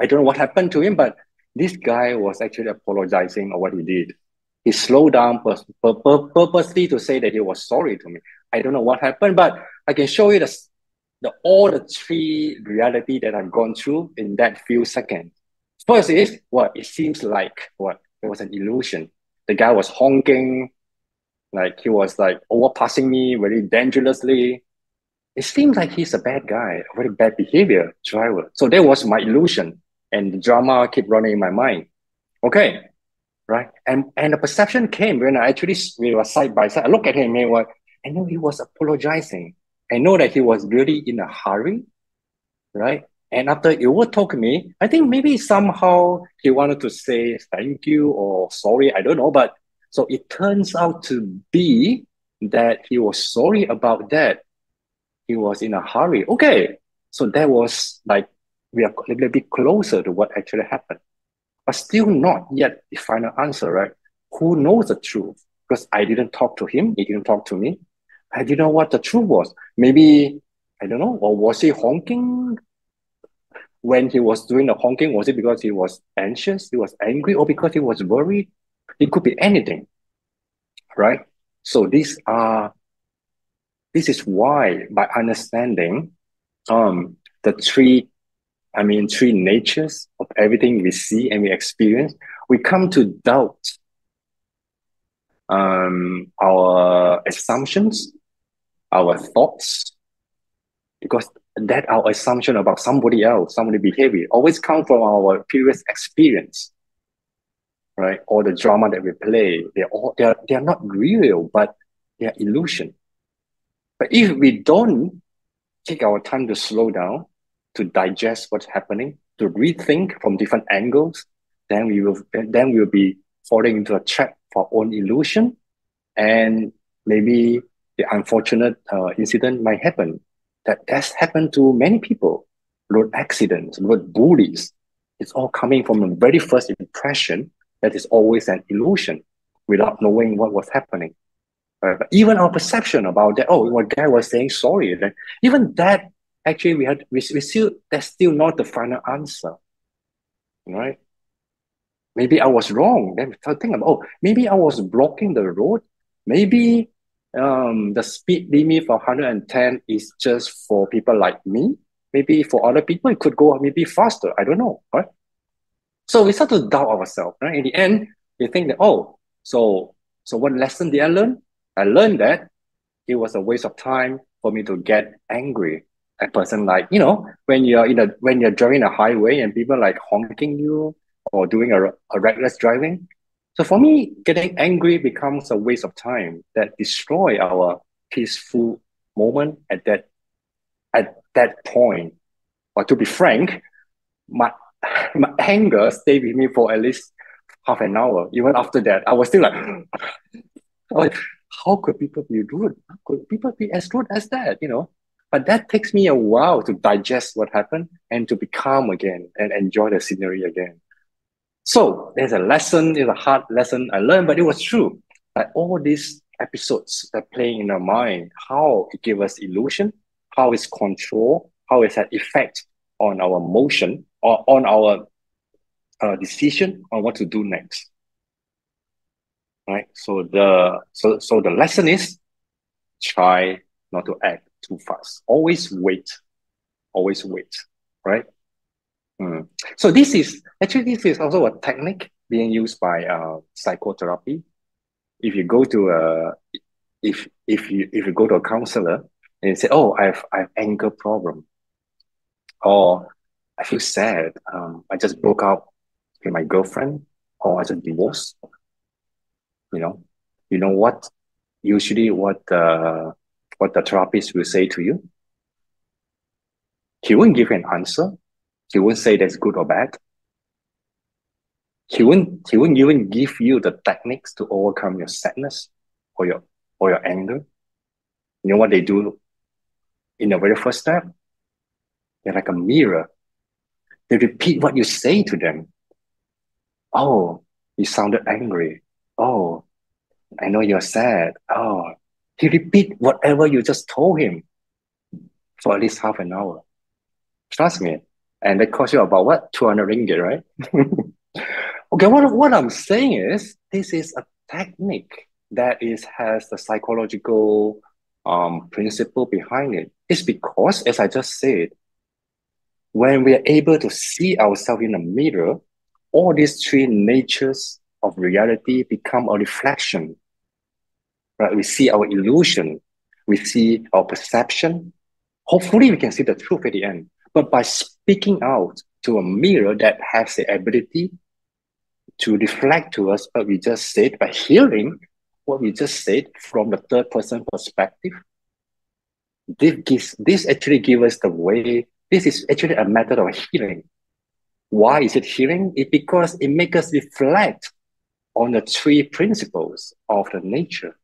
I don't know what happened to him, but this guy was actually apologizing for what he did. He slowed down pur- pur- purposely to say that he was sorry to me. I don't know what happened, but I can show you the, the all the three reality that I've gone through in that few seconds. First is what it seems like what it was an illusion. The guy was honking, like he was like overpassing me very dangerously. It seems like he's a bad guy, a very bad behavior driver. So that was my illusion. and the drama keep running in my mind. Okay, right? And and the perception came when I actually we were side by side. I look at him and was, I know he was apologizing. I know that he was really in a hurry, right? And after you would talk to me, I think maybe somehow he wanted to say thank you or sorry. I don't know, but so it turns out to be that he was sorry about that. He was in a hurry. Okay, so that was like we are a little bit closer to what actually happened but still not yet the final answer, right? Who knows the truth? Because I didn't talk to him, he didn't talk to me. I didn't know what the truth was. Maybe, I don't know, or was he honking? When he was doing the honking, was it because he was anxious, he was angry, or because he was worried? It could be anything, right? So these are, this is why by understanding um, the three I mean, three natures of everything we see and we experience, we come to doubt um, our assumptions, our thoughts, because that our assumption about somebody else, somebody behavior, always come from our previous experience, right? Or the drama that we play, they're all they're they're not real, but they're illusion. But if we don't take our time to slow down, to digest what's happening, to rethink from different angles, then we will then we'll be falling into a trap for own illusion, and maybe the unfortunate uh, incident might happen. That has happened to many people. Road accidents, road bullies. It's all coming from the very first impression that is always an illusion, without knowing what was happening. Uh, even our perception about that, oh, what guy was saying sorry, then even that actually we had we, we still that's still not the final answer right? Maybe i was wrong. Then think about oh maybe i was blocking the road. Maybe um the speed limit for 110 is just for people like me. Maybe for other people it could go maybe faster. I don't know right? So we start to doubt ourselves right? In the end we think that oh so so what lesson did i learn? I learned that it was a waste of time for me to get angry a person like you know when you're in a when you're driving a highway and people like honking you or doing a, a reckless driving. So for me getting angry becomes a waste of time that destroy our peaceful moment at that at that point. Or to be frank my [LAUGHS] my anger stayed with me for at least half an hour. Even after that i was still like, [LAUGHS] like how could people be rude? How could people be as rude as that you know but that takes me a while to digest what happened and to be calm again and enjoy the scenery again. So there's a lesson, there's a hard lesson I learned, but it was true. Like all these episodes that playing in our mind, how it gave us illusion, how it's control, how it's had effect on our motion or on our uh, decision on what to do next. Right. So the so so the lesson is try not to act too fast. Always wait. Always wait. Right? Mm. So this is actually this is also a technique being used by uh, psychotherapy. If you go to a if if you if you go to a counselor and say, "Oh, I have I have anger problem," or "I feel sad. Um, I just broke up with my girlfriend," or "I just divorced," you know, you know what? Usually, what uh, what the therapist will say to you. He won't give you an answer. He won't say that's good or bad. He won't, he won't even give you the techniques to overcome your sadness or your or your anger. You know what they do in the very first step? They're like a mirror. They repeat what you say to them. Oh, you sounded angry. Oh, I know you're sad. Oh, he repeat whatever you just told him for at least half an hour. Trust me. And that cost you about what? 200 ringgit, right? [LAUGHS] okay, what, what I'm saying is this is a technique that is has the psychological um, principle behind it. It's because, as I just said, when we are able to see ourselves in a mirror, all these three natures of reality become a reflection right? We see our illusion, we see our perception. Hopefully, we can see the truth at the end. But by speaking out, to a mirror that has the ability to reflect to us what we just said by hearing what we just said from the third person perspective. This gives this actually gives us the way. This is actually a method of healing. Why is it healing? It because it makes us reflect on the three principles of the nature,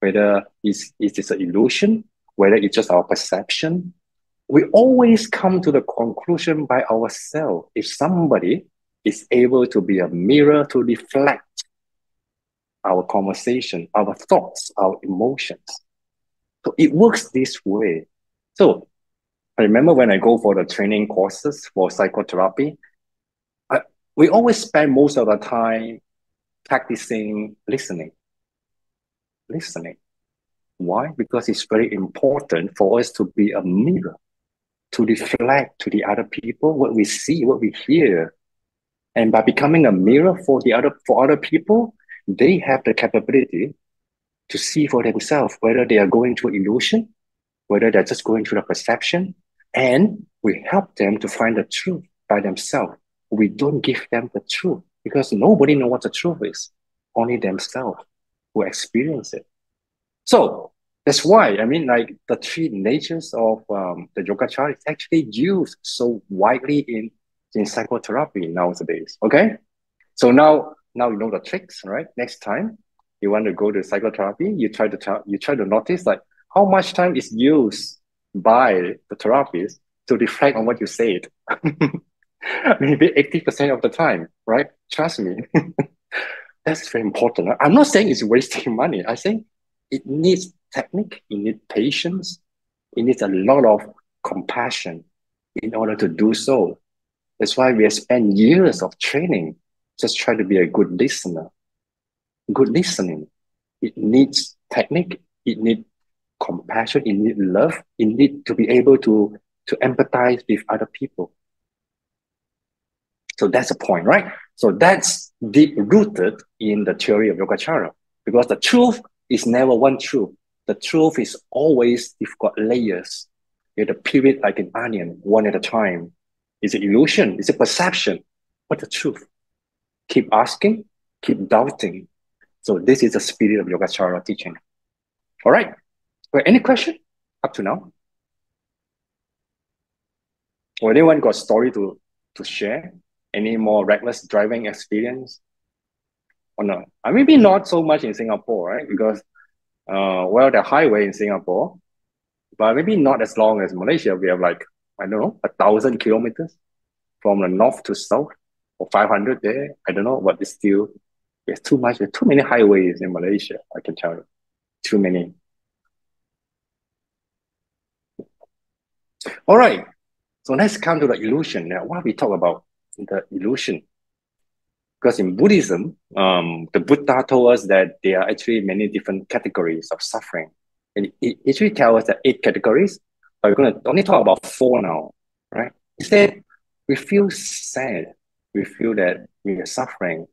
whether it's, it is an illusion, whether it's just our perception. We always come to the conclusion by ourselves. If somebody is able to be a mirror to reflect our conversation, our thoughts, our emotions. So it works this way. So I remember when I go for the training courses for psychotherapy, I, we always spend most of the time practicing listening. Listening. Why? Because it's very important for us to be a mirror, to reflect to the other people what we see, what we hear. And by becoming a mirror for the other for other people, they have the capability to see for themselves whether they are going through illusion, whether they're just going through the perception, and we help them to find the truth by themselves. We don't give them the truth because nobody knows what the truth is, only themselves who experience it. So that's why, I mean, like the three natures of um, the Yogacara is actually used so widely in, in psychotherapy nowadays. Okay. So now, now you know the tricks, right? Next time you want to go to psychotherapy, you try to, you try to notice like how much time is used by the therapist to reflect on what you said. [LAUGHS] Maybe 80% of the time, right? Trust me. [LAUGHS] That's very important. I'm not saying it's wasting [LAUGHS] money. I think it needs technique, it needs patience, it needs a lot of compassion in order to do so. That's why we spend years of training just try to be a good listener. Good listening. It needs technique, it needs compassion, it needs love, it needs to be able to, to empathize with other people. So that's the point, right? So that's deep rooted in the theory of Yogacara because the truth is never one truth. The truth is always you've got layers. You have to peel like an onion, one at a time. Is it illusion? Is it perception? What's the truth? Keep asking, keep doubting. So this is the spirit of Yogacara teaching. All right. Well, any question up to now? Or anyone got a story to, to share? Any more reckless driving experience? or not? Uh, maybe not so much in Singapore, right? Because, uh, well, the highway in Singapore, but maybe not as long as Malaysia. We have like, I don't know, a thousand kilometers from the north to south or 500 there. I don't know, but it's still, there's too much, there's too many highways in Malaysia, I can tell you. Too many. All right. So let's come to the illusion. Now, what we talk about the illusion because in Buddhism, um, the Buddha told us that there are actually many different categories of suffering. And it actually tells us that eight categories, but we're going to only talk about four now, right? Instead, we feel sad. We feel that we are suffering.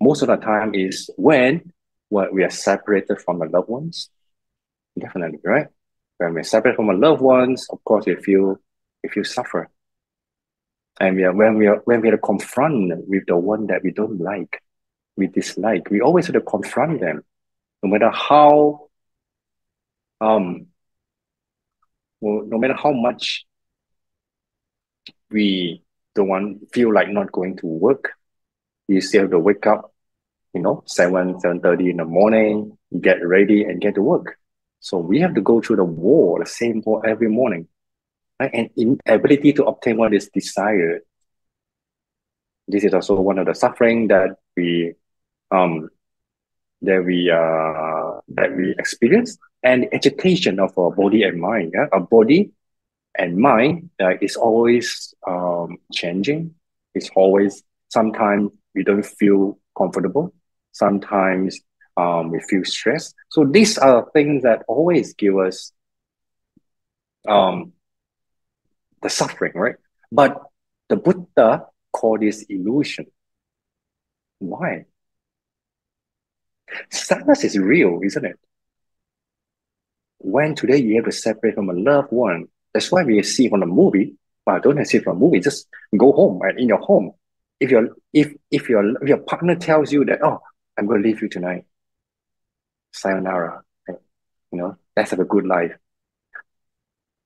Most of the time is when well, we are separated from our loved ones. Definitely, right? When we're separated from our loved ones, of course, we feel we feel suffer. And we are, when we are when we are confront with the one that we don't like, we dislike, we always have to confront them, no matter how um well, no matter how much we don't want feel like not going to work, you still have to wake up, you know, seven, seven thirty in the morning, get ready and get to work. So we have to go through the war, the same war every morning right? and inability to obtain what is desired. This is also one of the suffering that we um that we uh that we experience and agitation of our body and mind. Yeah? Our body and mind uh, is always um changing. It's always sometimes we don't feel comfortable. Sometimes um, we feel stressed. So these are things that always give us um, the suffering, right? But the Buddha called this illusion. Why? Sadness is real, isn't it? When today you have to separate from a loved one, that's why we see from the movie, But don't see from a movie. Just go home and in your home. If your if if your if your partner tells you that, oh, I'm going to leave you tonight, sayonara. You know, let's have a good life.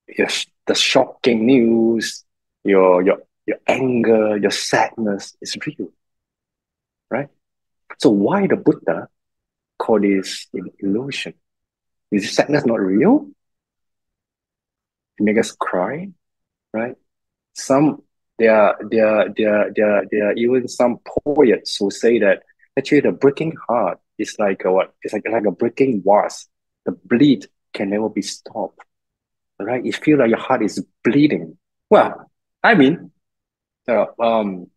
Your, the shocking news, your your your anger, your sadness is real, right? So why the Buddha call this an illusion? Is sadness not real? It make us cry, right? Some there are there are there are there are, there are even some poets who say that actually the breaking heart is like a what? It's like like a breaking wasp. The bleed can never be stopped. Right? You feel like your heart is bleeding. Well, I mean, uh, um,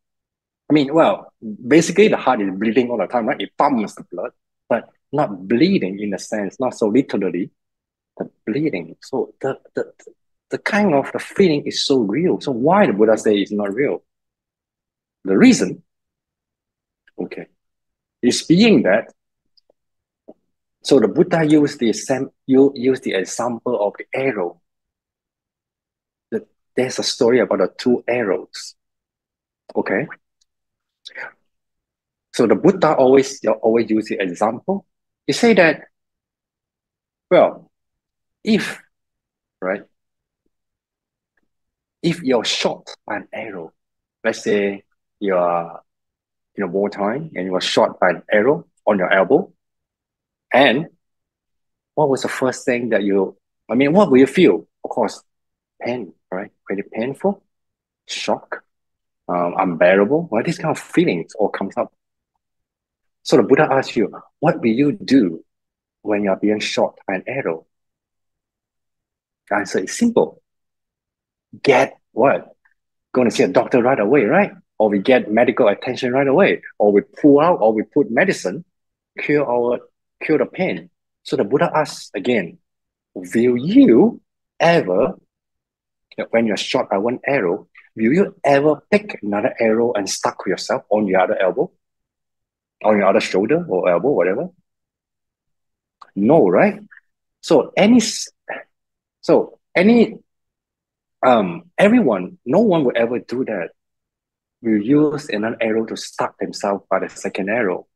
I mean, well, basically the heart is bleeding all the time, right? It pumps the blood, but not bleeding in a sense, not so literally, but bleeding. So the the the kind of the feeling is so real. So why the Buddha say it's not real? The reason, okay, is being that. So the Buddha used the use the example of the arrow. There's a story about the two arrows. Okay. So the Buddha always always use the example. He say that, well, if right, if you're shot by an arrow, let's say you're in a wartime and you were shot by an arrow on your elbow, and what was the first thing that you, I mean, what will you feel? Of course, pain, right? Very painful, shock, um, unbearable. Well, these kind of feelings all comes up. So the Buddha asks you, what will you do when you're being shot by an arrow? The answer is simple get what? Going to see a doctor right away, right? Or we get medical attention right away, or we pull out, or we put medicine, cure our cure the pain. So the Buddha asks again, will you ever, when you're shot by one arrow, will you ever pick another arrow and stuck yourself on your other elbow, on your other shoulder or elbow, whatever? No, right? So any, so any um, everyone, no one will ever do that. Will use an arrow to stuck themselves by the second arrow.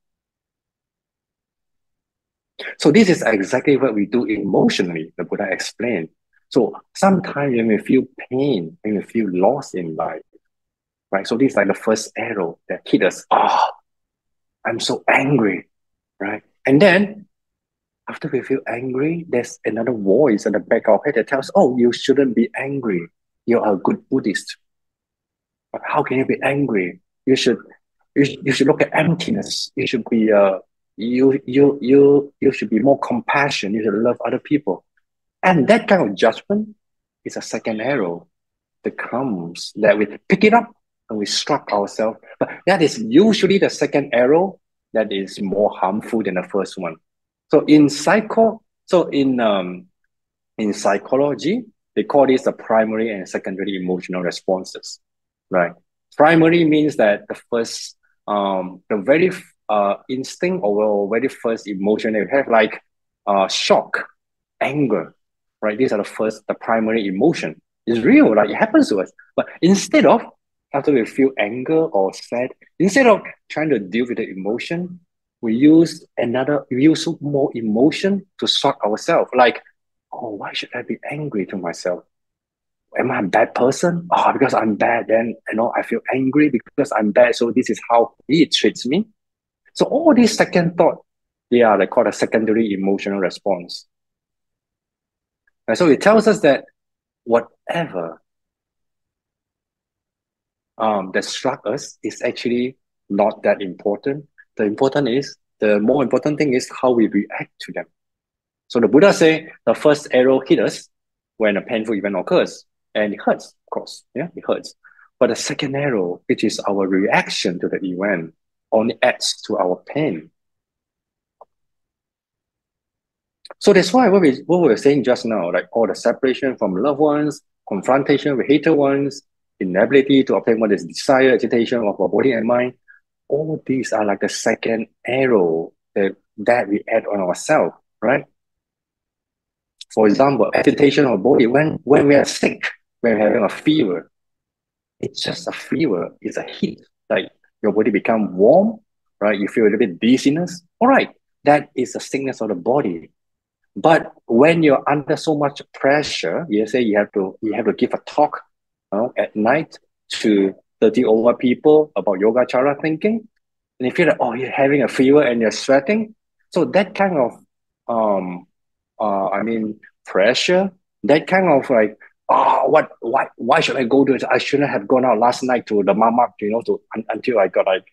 So this is exactly what we do emotionally, the Buddha explained. So sometimes when we feel pain, when we feel loss in life, right? So this is like the first arrow that hit us. Oh, I'm so angry, right? And then after we feel angry, there's another voice at the back of our head that tells, oh, you shouldn't be angry. You're a good Buddhist. But how can you be angry? You should you, you should look at emptiness. You should be uh you you you you should be more compassion. You should love other people. And that kind of judgment is a second arrow that comes that we pick it up and we struck ourselves. But that is usually the second arrow that is more harmful than the first one. So in psycho, so in um, in psychology, they call this the primary and secondary emotional responses, right? Primary means that the first, um, the very uh, instinct or very first emotion they have, like uh, shock, anger, right? These are the first, the primary emotion. It's real, like it happens to us. But instead of after we feel anger or sad, instead of trying to deal with the emotion, we use another, we use more emotion to shock ourselves. Like, oh, why should I be angry to myself? Am I a bad person? Oh, because I'm bad, then you know I feel angry because I'm bad. So this is how he treats me. So all these second thought, they are like called a secondary emotional response. And so it tells us that whatever um, that struck us is actually not that important the important is, the more important thing is how we react to them. So the Buddha say the first arrow hit us when a painful event occurs, and it hurts, of course. Yeah, it hurts. But the second arrow, which is our reaction to the event, only adds to our pain. So that's why what we what we were saying just now, like all the separation from loved ones, confrontation with hated ones, inability to obtain what is desired, agitation of our body and mind, all these are like a second arrow that, that we add on ourselves, right? For example, agitation of body, when, when we are sick, when we're having a fever, It's just a fever. It's a heat. Like your body become warm, right? You feel a little bit dizziness. All right, that is a sickness of the body. But when you're under so much pressure, you say you have to you have to give a talk uh, at night to 30 over people about yoga Yogacara thinking, and you feel like, oh, you're having a fever and you're sweating. So that kind of um uh I mean pressure, that kind of like, oh what why why should I go to it? I shouldn't have gone out last night to the mama, you know, to un, until I got like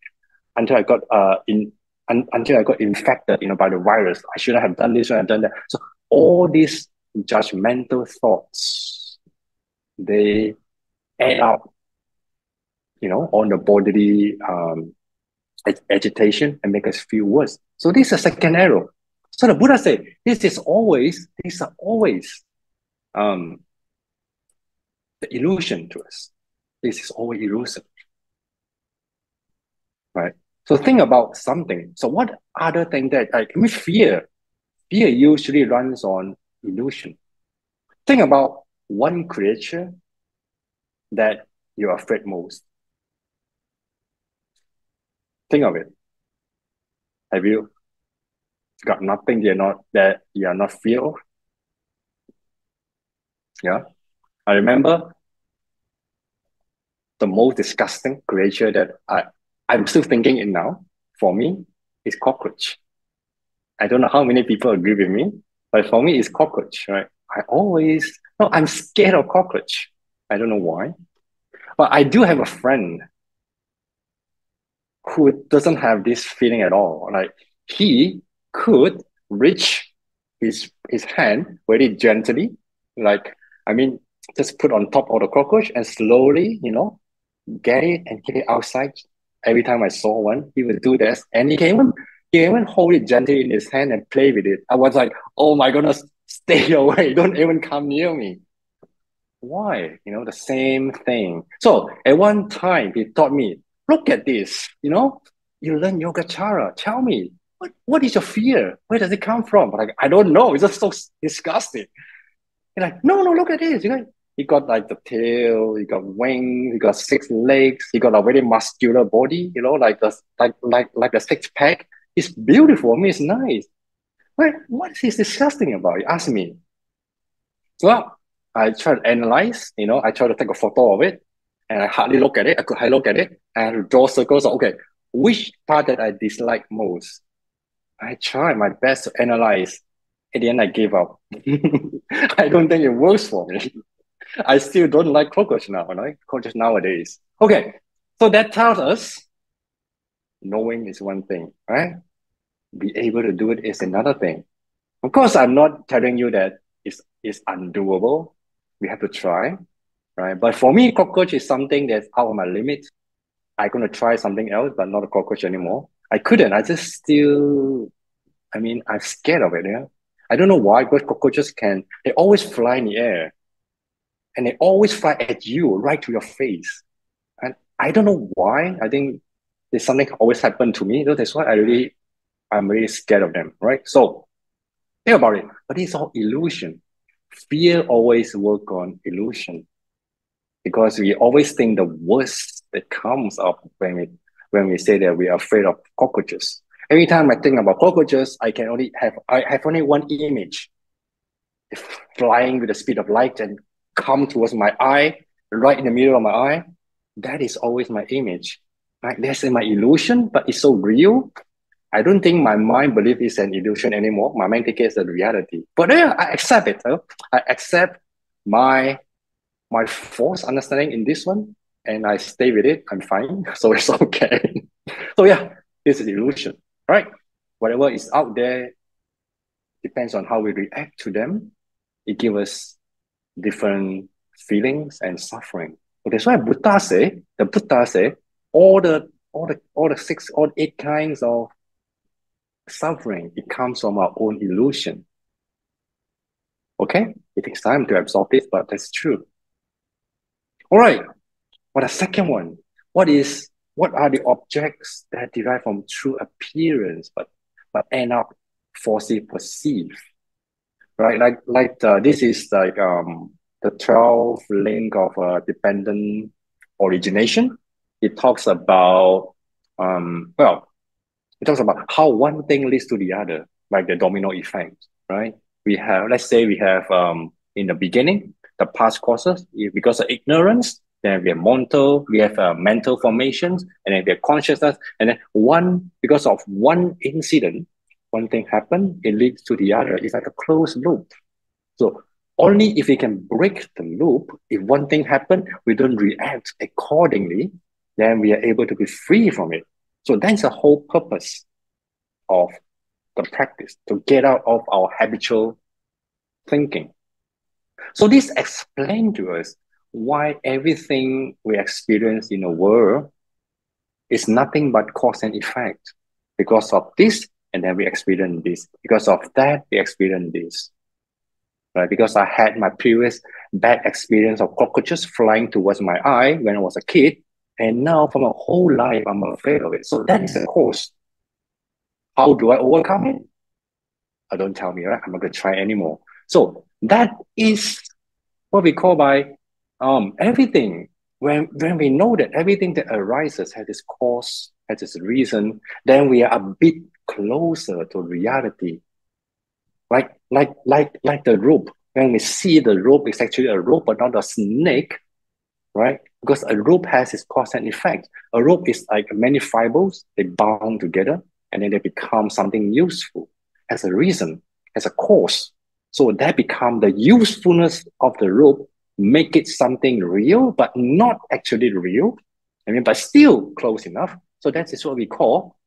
until I got uh in un, until I got infected, you know, by the virus. I shouldn't have done this, and done that. So all these judgmental thoughts, they add up, you know, on the bodily um, ag- agitation and make us feel worse. So this is a second arrow. So the Buddha said, this is always, these are always um, the illusion to us. This is always illusion. Right? So think about something. So what other thing that I mean fear? Fear usually runs on illusion. Think about one creature that you're afraid most. Think of it. Have you got nothing you're not that you are not fear of? Yeah. I remember the most disgusting creature that I, I'm still thinking it now, for me, it's cockroach. I don't know how many people agree with me, but for me, it's cockroach, right? I always, no, I'm scared of cockroach. I don't know why. But I do have a friend who doesn't have this feeling at all. Like he could reach his his hand very gently, like I mean, just put on top of the cockroach and slowly, you know, get it and get it outside. Every time I saw one, he would do this, and he can even he even hold it gently in his hand and play with it. I was like, oh my goodness, [LAUGHS] stay away! [LAUGHS] Don't even come near me. Why? You know, the same thing. So at one time, he taught me, look at this, you know, you learn Yogacara. Tell me, what, what is your fear? Where does it come from? Like, I don't know. It's just so disgusting. You're like, no, no, look at this. You know, he got like the tail, he got wings, he got six legs, he got a very muscular body, you know, like the like like like the six pack. It's beautiful. I mean, it's nice. What what is disgusting about it? Ask me. Well, I try to analyze, you know, I try to take a photo of it and I hardly look at it. I could hardly look at it and draw circles. Okay, which part that I dislike most? I try my best to analyze. At the end, I gave up. [LAUGHS] I don't think it works for me. I still don't like cockroach now, right? Cockroach nowadays. Okay, so that tells us knowing is one thing, right? Be able to do it is another thing. Of course, I'm not telling you that it's, it's undoable. We have to try, right? But for me, cockroach is something that's out of my limit. I'm going to try something else, but not a cockroach anymore. I couldn't. I just still, I mean, I'm scared of it. Yeah. I don't know why, but cockroaches can, they always fly in the air and they always fly at you right to your face. And I don't know why. I think there's something always happened to me. So that's why I really, I'm really scared of them, right? So think about it. But it's all illusion. Fear always work on illusion because we always think the worst that comes up when we when we say that we are afraid of cockroaches. Every time I think about cockroaches, I can only have I have only one image. Flying with the speed of light and come towards my eye, right in the middle of my eye. That is always my image. Right? That's in my illusion, but it's so real. I don't think my mind believes it's an illusion anymore. My mind takes it as a reality. But yeah, I accept it. Huh? I accept my my false understanding in this one, and I stay with it. I'm fine. [LAUGHS] So it's okay. [LAUGHS] so yeah, this is illusion. Right? Whatever is out there depends on how we react to them. It gives us different feelings and suffering. Okay, So Buddha say, the Buddha say, all the all the all the six or eight kinds of suffering, it comes from our own illusion. Okay? It takes time to absorb this, but that's true. All right. What the second one? What is what are the objects that derive from true appearance but but end up falsely perceived? Right? Like like uh, this is like um the 12 link of uh, dependent origination. It talks about um, well, it talks about how one thing leads to the other, like the domino effect, right? We have, let's say we have um, in the beginning, the past causes, because of ignorance, then we have mental, we have uh, mental formations, and then we have consciousness, and then one, because of one incident, one thing happened, it leads to the other. It's like a closed loop. So only if we can break the loop, if one thing happened, we don't react accordingly, then we are able to be free from it. So that's the whole purpose of the practice to get out of our habitual thinking. So this explains to us why everything we experience in the world is nothing but cause and effect. Because of this, and then we experience this. Because of that, we experience this. Right? Because I had my previous bad experience of cockroaches flying towards my eye when I was a kid, and now for my whole life, I'm afraid of it. So that is the cause. How do I overcome it? I don't tell me, right? I'm not going to try anymore. So that is what we call by um, everything. When, when we know that everything that arises has its cause, has its reason, then we are a bit closer to reality. Like, like, like, like the rope. When we see the rope, it's actually a rope, but not a snake, right? Because a rope has its cause and effect. A rope is like many fibers, they bound together, and then they become something useful as a reason, as a cause. So that become the usefulness of the rope, make it something real, but not actually real. I mean, but still close enough. So that is what we call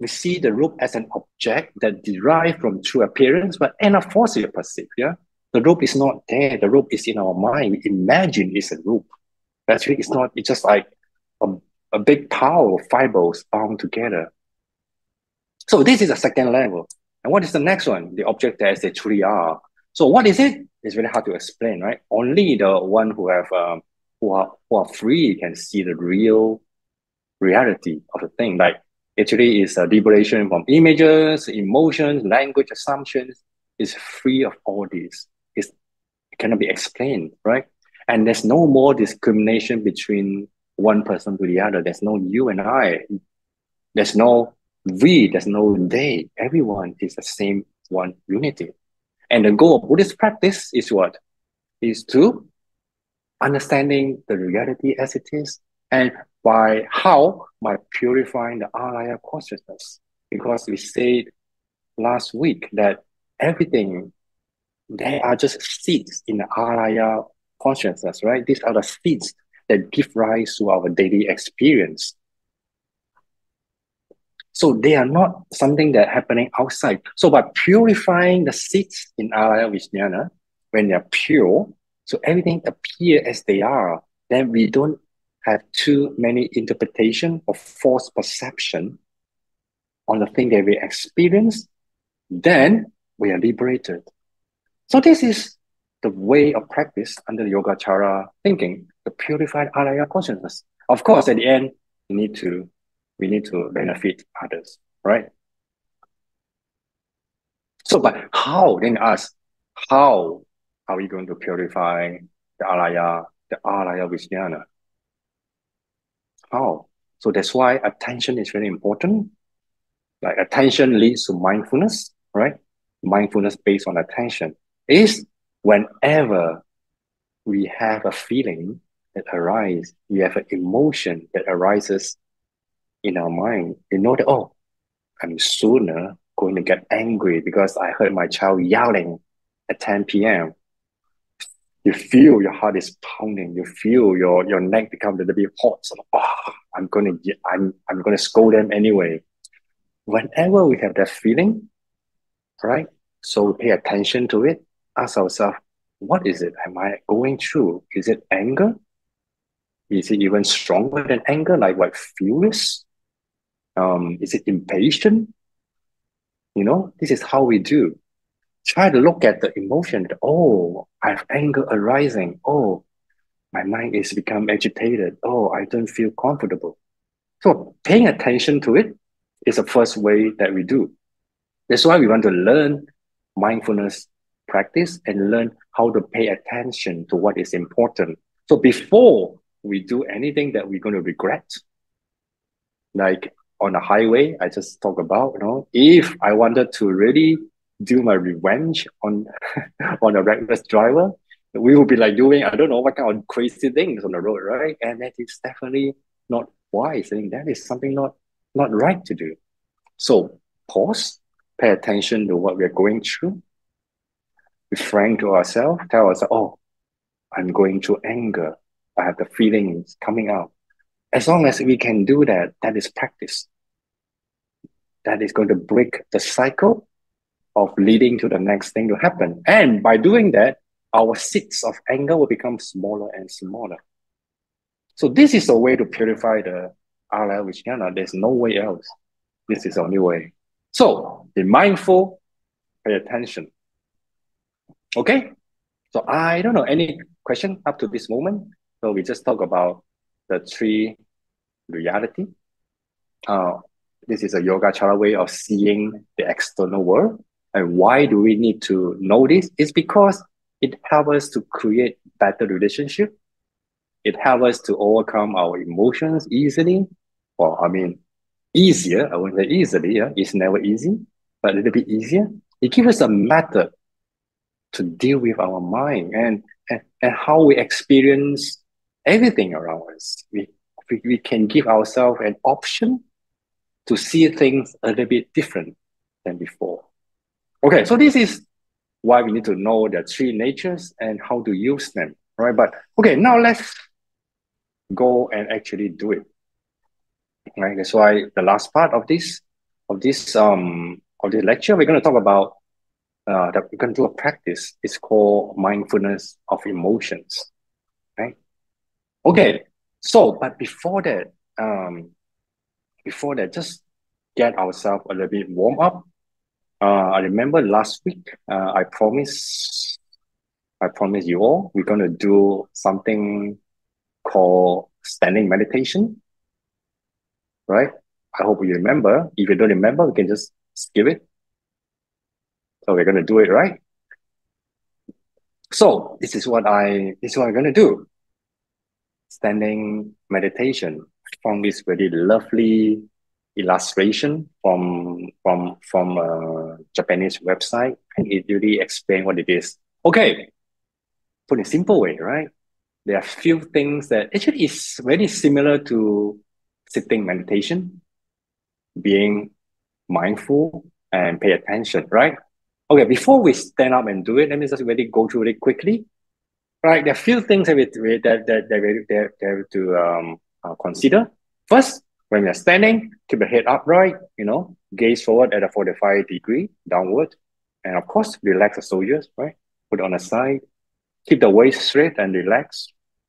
we see the rope as an object that derived from true appearance, but perceived. Yeah, the rope is not there. The rope is in our mind. We imagine it's a rope. Actually, it's not. It's just like a, a big pile of fibers bound together. So this is the second level. And what is the next one? The object as they truly are. So what is it? It's very hard to explain, right? Only the one who have um, who are who are free can see the real reality of the thing. Like actually is a liberation from images, emotions, language assumptions. Is free of all this. It's, it cannot be explained, right? And there's no more discrimination between one person to the other. There's no you and I. There's no we, there's no they. Everyone is the same one unity. And the goal of Buddhist practice is what? Is to understanding the reality as it is and by how? By purifying the alaya consciousness. Because we said last week that everything, they are just seeds in the alaya consciousness, right? These are the seeds that give rise to our daily experience. So they are not something that happening outside. So by purifying the seeds in alaya vijnana, when they are pure, so everything appear as they are, then we don't have too many interpretation or false perception on the thing that we experience, then we are liberated. So this is the way of practice under Yogacara thinking, the purified alaya consciousness. Of course, at the end, we need to we need to benefit others, right? So, but how then ask, how are we going to purify the alaya, the alaya vijnana? How? So that's why attention is very important. Like attention leads to mindfulness, right? Mindfulness based on attention is whenever we have a feeling that arises, we have an emotion that arises in our mind, we know that, oh, I'm sooner going to get angry because I heard my child yelling at 10 p.m you feel your heart is pounding. You feel your your neck become a little bit hot. So, oh, I'm gonna I'm I'm gonna scold them anyway. Whenever we have that feeling, right? So we pay attention to it. Ask ourselves, what is it? Am I going through? Is it anger? Is it even stronger than anger? Like what furious? Um, is it impatient? You know, this is how we do try to look at the emotion. Oh, I have anger arising. Oh, my mind is become agitated. Oh, I don't feel comfortable. So paying attention to it is the first way that we do. That's why we want to learn mindfulness practice and learn how to pay attention to what is important. So before we do anything that we're going to regret. Like on the highway, I just talk about, you know, if I wanted to really do my revenge on [LAUGHS] on a reckless driver, we will be like doing I don't know what kind of crazy things on the road, right? And that is definitely not wise. I think that is something not not right to do. So pause, pay attention to what we're going through. Be frank to ourselves, tell ourselves, oh, I'm going through anger. I have the feelings coming out. As long as we can do that, that is practice. That is going to break the cycle of leading to the next thing to happen. And by doing that, our seeds of anger will become smaller and smaller. So this is a way to purify the Alaya Vijnana. There's no way else. This is the only way. So be mindful, pay attention. Okay? So I don't know any question up to this moment. So we just talk about the three reality. Uh, this is a yoga Yogacara way of seeing the external world. And why do we need to know this? It's because it helps us to create better relationship. It helps us to overcome our emotions easily. Well, I mean, easier. I won't say easily. Yeah, it's never easy, but a little bit easier. It gives us a method to deal with our mind and and, and how we experience everything around us. We, we we can give ourselves an option to see things a little bit different than before. Okay, so this is why we need to know the three natures and how to use them, right? But okay, now let's go and actually do it. Right. That's why the last part of this of this um of this lecture, we're going to talk about uh, that we're going to do a practice. It's called mindfulness of emotions. Right. Okay. So, but before that, um, before that, just get ourselves a little bit warm up uh, I remember last week, uh, I promised, I promised you all, we're going to do something called standing meditation, right? I hope you remember. If you don't remember, we can just skip it. So we're going to do it, right? So this is what I, this is what I'm going to do. Standing meditation from this very lovely illustration from from from a Japanese website, and it really explains what it is. Okay, put in simple way, right? There are few things that actually is very similar to sitting meditation, being mindful and pay attention, right? Okay, before we stand up and do it, let me just really go through it quickly. Right, there are few things that we that that that we that, that to um uh, consider. First, when you're standing, keep the head upright, you know, gaze forward at a 45 degree downward. And of course, relax the shoulders, right? Put on the side. Keep the waist straight and relax.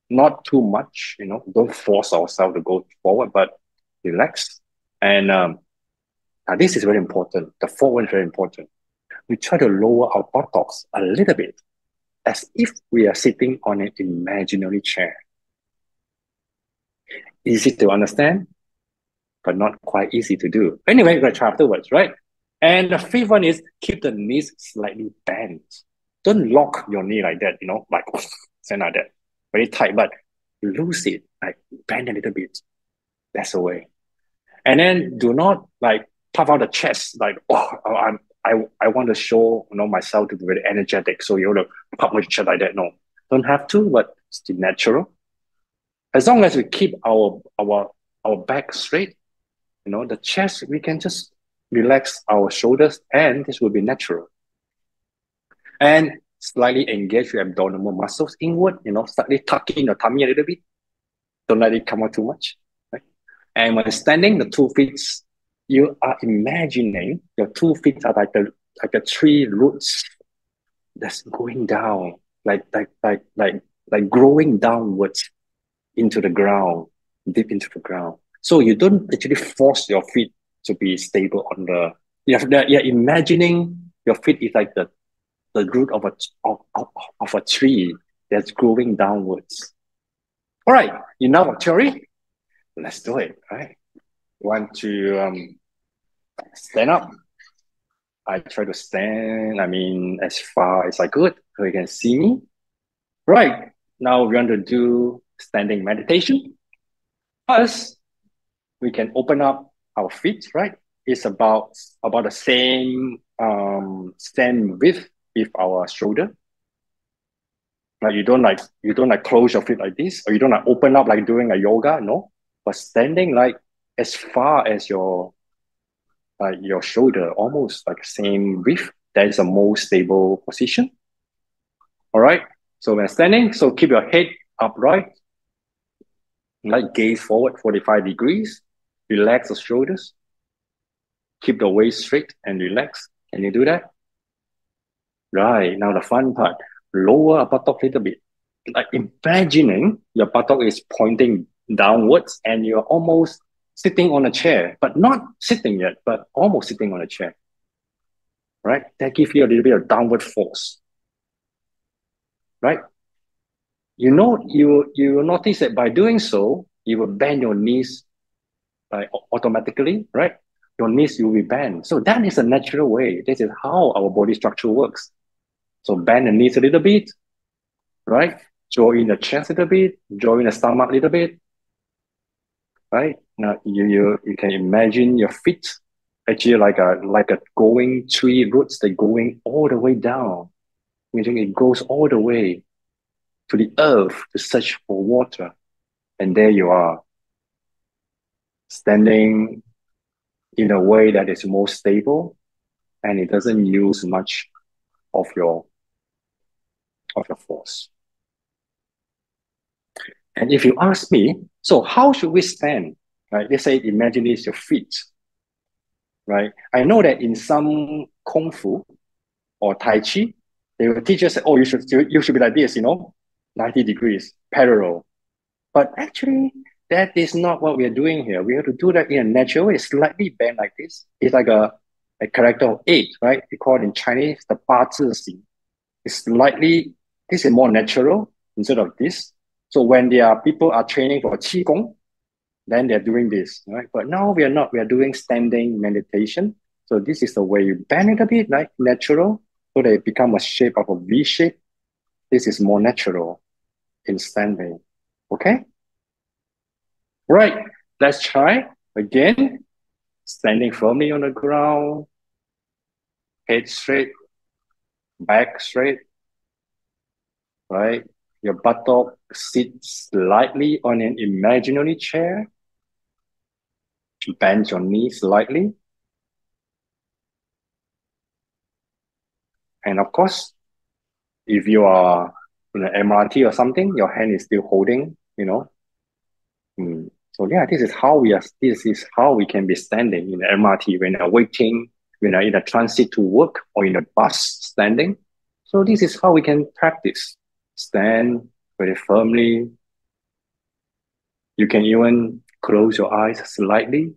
Not too much, you know, don't force ourselves to go forward, but relax. And um, now this is very important. The forward is very important. We try to lower our buttocks a little bit as if we are sitting on an imaginary chair. Easy to understand? But not quite easy to do. Anyway, going to try afterwards, right? And the fifth one is keep the knees slightly bent. Don't lock your knee like that, you know, like [LAUGHS] something like that, very tight, but loose it, like bend a little bit. That's the way. And then do not like puff out the chest, like, [LAUGHS] oh, I'm, I, I want to show you know myself to be very energetic. So you to pop my chest like that. No, don't have to, but it's natural. As long as we keep our our our back straight, you know, the chest, we can just relax our shoulders and this will be natural. And slightly engage your abdominal muscles inward, you know, slightly tucking your tummy a little bit. Don't let it come out too much. Right? And when standing, the two feet, you are imagining your two feet are like the like the tree roots that's going down, like like like like like growing downwards into the ground, deep into the ground. So you don't actually force your feet to be stable on the. You're, you're imagining your feet is like the the root of a of, of, of a tree that's growing downwards. All right, enough of theory. Let's do it. Right. Want to um, stand up? I try to stand. I mean, as far as I could, so you can see me. Right now, we want to do standing meditation. First, we can open up our feet, right? It's about about the same um same width with our shoulder. Like you don't like you don't like close your feet like this, or you don't like open up like doing a yoga, no. But standing like as far as your like your shoulder, almost like same width. That is a more stable position. All right. So when standing, so keep your head upright, like gaze forward 45 degrees. Relax the shoulders. Keep the waist straight and relax. Can you do that? Right. Now the fun part. Lower a buttock a little bit. Like imagining your buttock is pointing downwards and you're almost sitting on a chair, but not sitting yet, but almost sitting on a chair. Right? That gives you a little bit of downward force. Right? You know, you you will notice that by doing so, you will bend your knees like automatically, right? Your knees will be bent. So that is a natural way. This is how our body structure works. So bend the knees a little bit, right? Draw in the chest a little bit, draw in the stomach a little bit, right? Now you you you can imagine your feet actually like a like a going tree roots that going all the way down, meaning it goes all the way to the earth to search for water, and there you are, standing in a way that is more stable, and it doesn't use much of your of your force. And if you ask me, so how should we stand? Right? Let's say imagine it's your feet. Right? I know that in some kung fu or tai chi, they will teach us, oh, you should you should be like this, you know, 90 degrees, parallel. But actually, that is not what we are doing here. We have to do that in a natural way, slightly bent like this. It's like a, a character of eight, right? We call it in Chinese the Ba Zi It's slightly, this is more natural instead of this. So when there are people are training for Qigong, then they're doing this, right? But now we are not, we are doing standing meditation. So this is the way you bend it a bit, like natural, so they become a shape of a V shape. This is more natural in standing. Okay? Right, let's try again. Standing firmly on the ground, head straight, back straight, right? Your buttock sits slightly on an imaginary chair. Bend your knees slightly. And of course, if you are in an MRT or something, your hand is still holding, you know. Hmm. So yeah, this is how we are. This is how we can be standing in the MRT when you're waiting, when you're in a transit to work or in a bus standing. So this is how we can practice stand very firmly. You can even close your eyes slightly.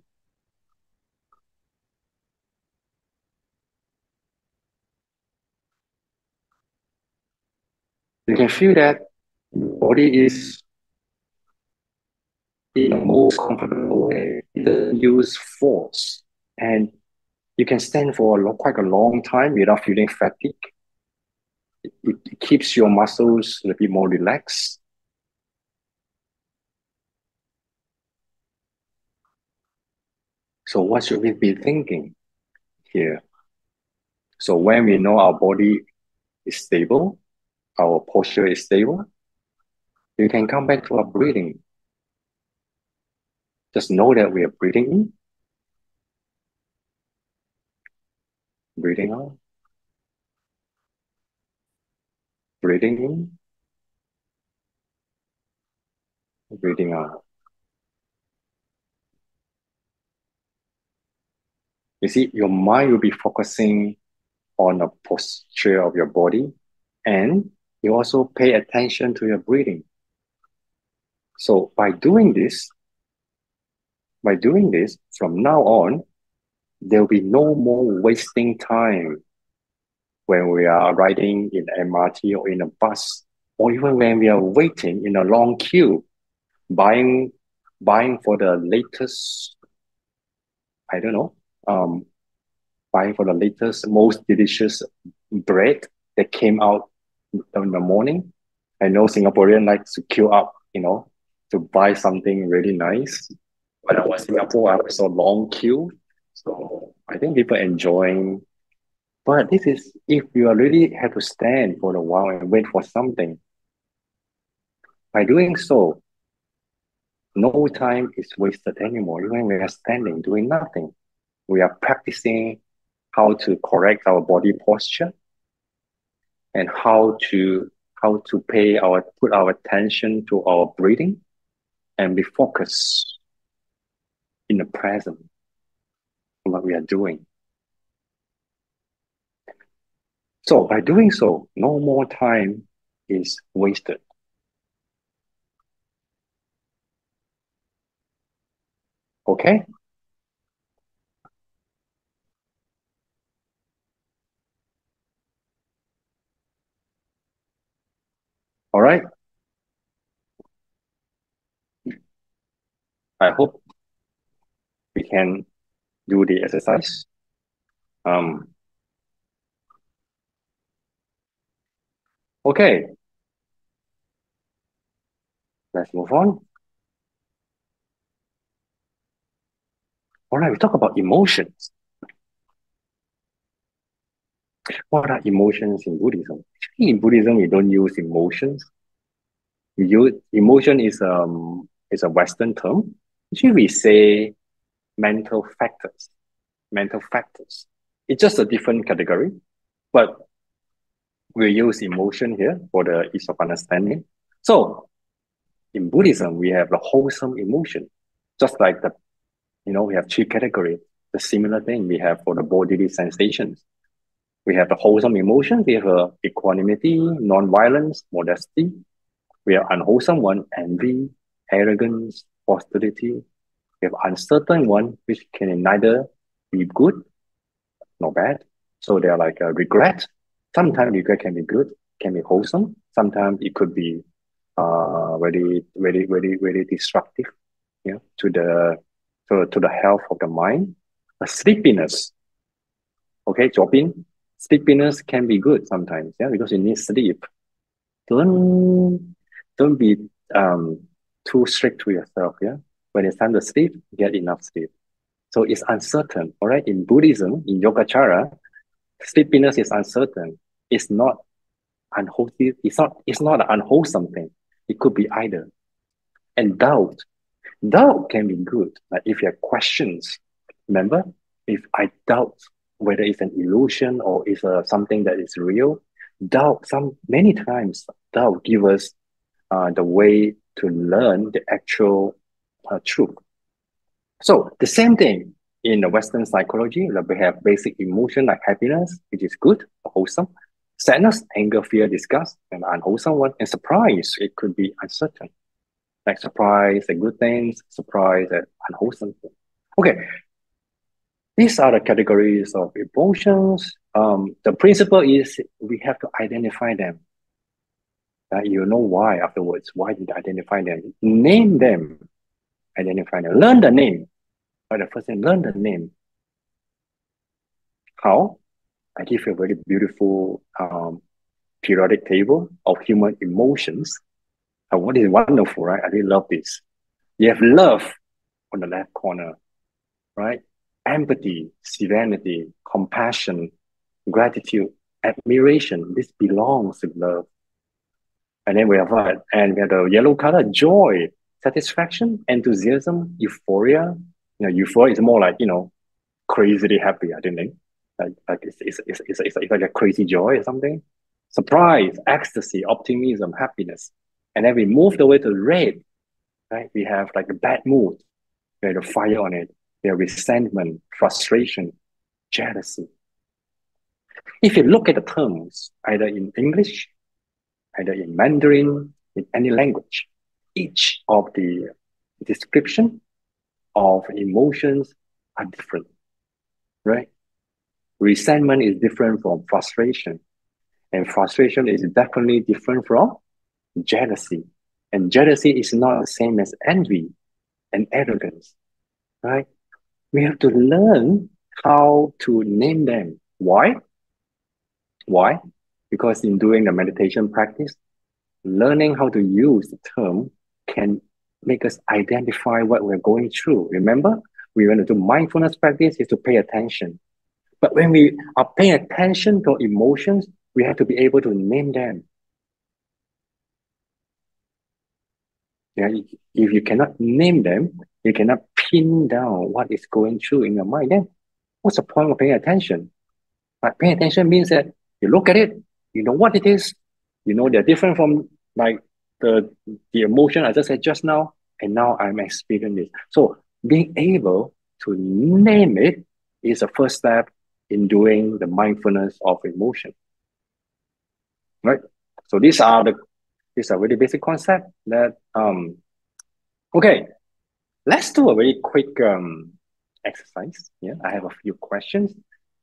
You can feel that body is in the most comfortable way. It doesn't use force. And you can stand for a quite a long time without feeling fatigue it, it keeps your muscles a bit more relaxed. So what should we be thinking here? So when we know our body is stable, our posture is stable, you can come back to our breathing. Just know that we are breathing in, breathing out. breathing in, breathing out. You see, your mind will be focusing on the posture of your body and you also pay attention to your breathing. So by doing this, by doing this, from now on, there will be no more wasting time when we are riding in MRT or in a bus, or even when we are waiting in a long queue, buying buying for the latest, I don't know, um, buying for the latest, most delicious bread that came out in the morning. I know Singaporean like to queue up, you know, to buy something really nice. When I was in Singapore, I saw long queue. So I think people enjoying. But this is if you really have to stand for a while and wait for something. By doing so, no time is wasted anymore. Even when we are standing doing nothing, we are practicing how to correct our body posture and how to how to pay our put our attention to our breathing and be focused in the present what we are doing. So by doing so, no more time is wasted. Okay? All right. I hope can do the exercise. Um, okay. Let's move on. All right, we talk about emotions. What are emotions in Buddhism? Actually, in Buddhism, we don't use emotions. We use emotion is um is a Western term. Actually, we say mental factors. Mental factors. It's just a different category, but we use emotion here for the ease of understanding. So, in Buddhism, we have the wholesome emotion, just like the, you know, we have three categories. The similar thing we have for the bodily sensations. We have the wholesome emotion, we have uh, equanimity, non-violence, modesty. We have unwholesome one, envy, arrogance, hostility. Have uncertain one, which can neither be good nor bad. So they're like a regret. Sometimes regret can be good, can be wholesome. Sometimes it could be uh very, very, very, very destructive, yeah, to the to, to the health of the mind. A sleepiness. Okay, Jobin, sleepiness can be good sometimes, yeah, because you need sleep. Don't don't be um too strict to yourself, yeah. When it's time to sleep, get enough sleep. So it's uncertain, all right. In Buddhism, in Yogacara, sleepiness is uncertain. It's not unwholesome. It's not. It's not an unwholesome thing. It could be either. And doubt, doubt can be good. Like if you have questions, remember, if I doubt whether it's an illusion or is uh, something that is real. Doubt some many times doubt give us uh, the way to learn the actual uh, truth. So the same thing in the Western psychology, like we have basic emotion like happiness, which is good, wholesome. Sadness, anger, fear, disgust, and unwholesome one. And surprise, it could be uncertain. Like surprise at good things, surprise at unwholesome things. Okay, these are the categories of emotions. Um, the principle is we have to identify them. Uh, you know why afterwards. Why did I identify them? Name them. Identify them. Learn the name. But the first thing, learn the name. How? I give you a very beautiful um, periodic table of human emotions. And what is wonderful, right? I really love this. You have love on the left corner, right? empathy, serenity, compassion, gratitude, admiration. This belongs to love. And then we have what? And we have the yellow color, joy, satisfaction, enthusiasm, euphoria. You know, euphoria is more like, you know, crazily happy, I don't think. Like, like it's, it's, it's, it's, it's, like a crazy joy or something. Surprise, ecstasy, optimism, happiness. And then we move the way to red, right? We have like a bad mood. We have fire on it their resentment, frustration, jealousy. If you look at the terms, either in English, either in Mandarin, in any language, each of the description of emotions are different, right? Resentment is different from frustration, and frustration is definitely different from jealousy. And jealousy is not the same as envy and arrogance, right? we have to learn how to name them. Why? Why? Because in doing the meditation practice, learning how to use the term can make us identify what we're going through. Remember, we want to do mindfulness practice is to pay attention. But when we are paying attention to emotions, we have to be able to name them. Yeah, if you cannot name them, you cannot pin down what is going through in your mind. Then what's the point of paying attention? But paying attention means that you look at it, you know what it is, you know they're different from like the the emotion I just said just now, and now I'm experiencing this. So being able to name it is the first step in doing the mindfulness of emotion. Right? So these are the these are really basic concept that um okay. Let's do a very quick um exercise. Yeah, I have a few questions.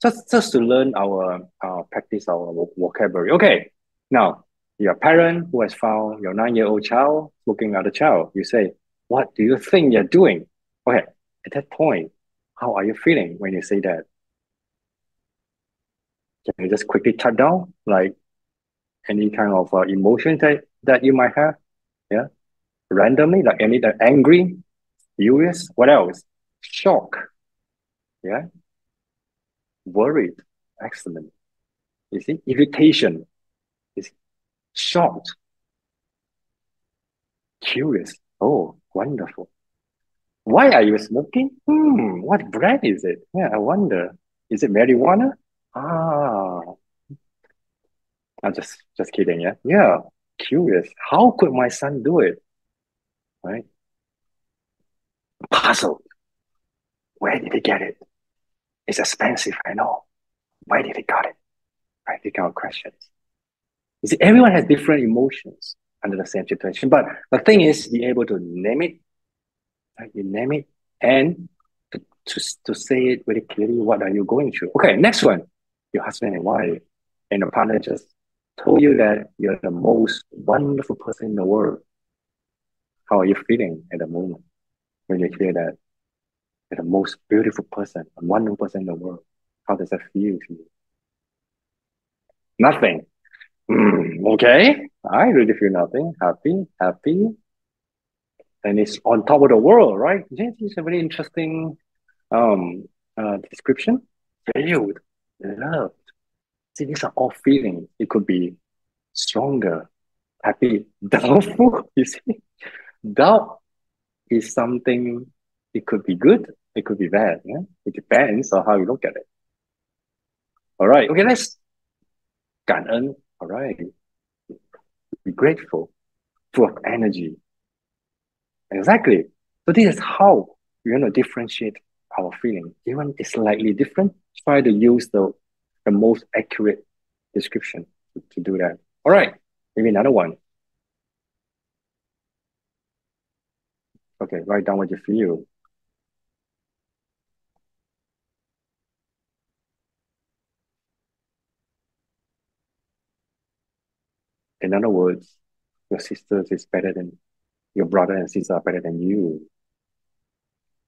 Just just to learn our uh practice our vocabulary. Okay. Now your parent who has found your nine-year-old child looking at a child, you say, What do you think you're doing? Okay, at that point, how are you feeling when you say that? Can you just quickly cut down like any kind of uh, emotion that, that you might have? Yeah, randomly, like any the angry, furious, what else? Shock. Yeah, worried. Excellent. You see, irritation shocked, curious. Oh, wonderful. Why are you smoking? Hmm, what brand is it? Yeah, I wonder. Is it marijuana? Ah. I'm just just kidding, yeah. Yeah. Curious. How could my son do it? Right? Puzzled. Where did he get it? It's expensive, I know. Why did he got it? Right? These kind of questions. You see, everyone has different emotions under the same situation. But the thing is, be able to name it Right? You name it and to, to, to say it very clearly what are you going through. Okay, next one. Your husband and wife and your partner just told you that you're the most wonderful person in the world. How are you feeling at the moment when you hear that you're the most beautiful person, a wonderful person in the world? How does that feel to you? Nothing. Mm, okay, I really feel nothing. Happy, happy, and it's on top of the world, right? This is a very interesting um, uh, description. Valued, loved. See, these are all feelings. It could be stronger, happy, [LAUGHS] doubtful. You see, doubt is something. It could be good. It could be bad. Yeah? It depends on how you look at it. All right. Okay. Let's 感恩. All right. Be grateful, full of energy, Exactly. So this is how we're to differentiate our feeling. Even it's slightly different, try to use the, the most accurate description to, to do that. All right, maybe another one. Okay, write down what you feel. In other words, your sisters is better than your brother and sister are better than you.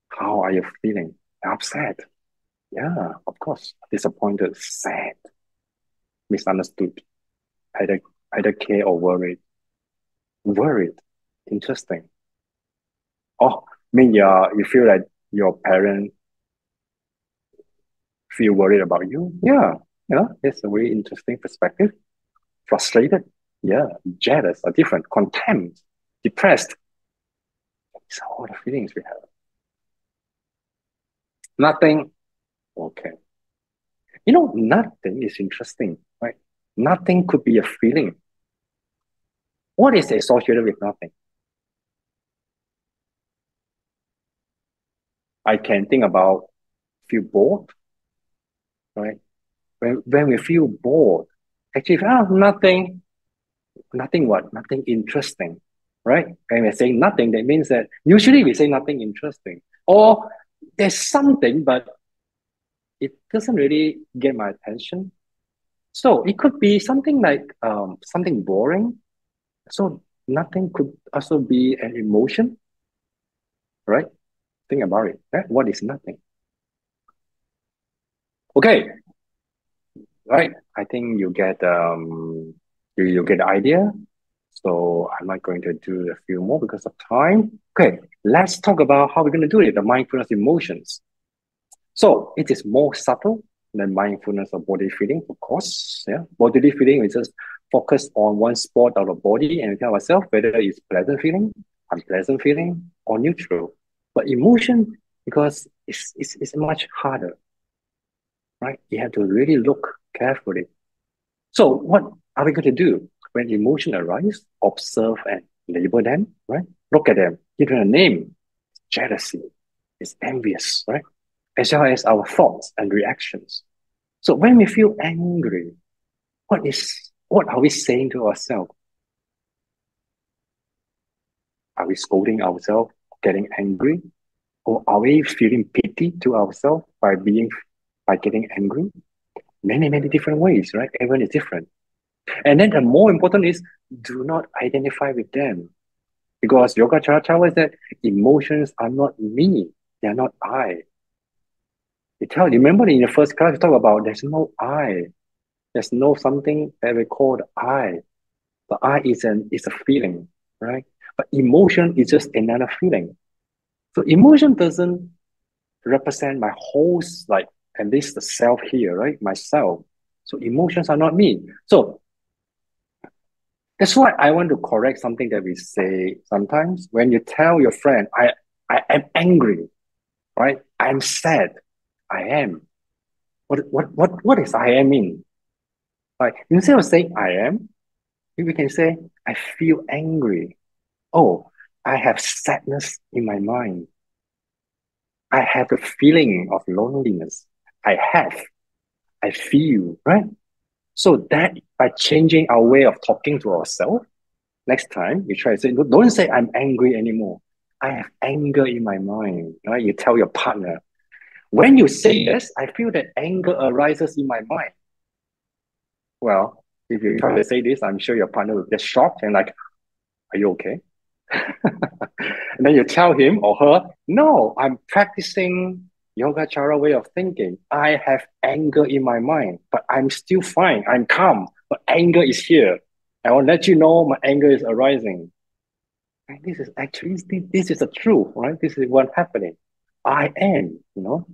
How are you feeling? Upset. Yeah, of course. Disappointed, sad, misunderstood, either either care or worried. Worried. Interesting. Oh, I mean yeah, you feel like your parent feel worried about you? Yeah, you know, it's a very interesting perspective. Frustrated, yeah, jealous or different, contempt, depressed. These are all the feelings we have. Nothing. Okay. You know, nothing is interesting, right? Nothing could be a feeling. What is associated with nothing? I can think about feel bored, right? When, when we feel bored, actually, oh, nothing, nothing what? Nothing interesting right? And we're saying nothing, that means that usually we say nothing interesting. Or there's something, but it doesn't really get my attention. So it could be something like um, something boring. So nothing could also be an emotion, right? Think about it. Right? What is nothing? Okay, right. I think you get um you, you get the idea So I'm not going to do a few more because of time. Okay, let's talk about how we're going to do it, the mindfulness emotions. So it is more subtle than mindfulness of body feeling, of course. Yeah, bodily feeling is just focus on one spot of the body and we tell ourselves whether it's pleasant feeling, unpleasant feeling, or neutral. But emotion, because it's, it's, it's much harder, right? You have to really look carefully. So what are we going to do? When emotion arise, observe and label them, right? Look at them, give them a name. Jealousy, it's envious, right? As well as our thoughts and reactions. So when we feel angry, what is what are we saying to ourselves? Are we scolding ourselves, getting angry? Or are we feeling pity to ourselves by being by getting angry? Many, many different ways, right? Everyone is different. And then the more important is do not identify with them. Because Yogacara tells us that emotions are not me, they are not I. You tell remember in the first class we talk about there's no I. There's no something that we call the I. The I is an is a feeling, right? But emotion is just another feeling. So emotion doesn't represent my whole like at least the self here, right? Myself. So emotions are not me. So that's why I want to correct something that we say sometimes. When you tell your friend, I, I am angry, right? I'm sad. I am. What what what what is I am mean? Like instead of saying I am, we can say I feel angry. Oh, I have sadness in my mind. I have a feeling of loneliness. I have. I feel, right? So that by changing our way of talking to ourselves, next time you try to say, don't say I'm angry anymore. I have anger in my mind. Right? You tell your partner. When you say this, I feel that anger arises in my mind. Well, if you try to say this, I'm sure your partner will get shocked and like, are you okay? [LAUGHS] and then you tell him or her, no, I'm practicing Yogacara way of thinking. I have anger in my mind, but I'm still fine. I'm calm, but anger is here. I will let you know my anger is arising. And this is actually this is the truth, right? This is what's happening. I am, you know.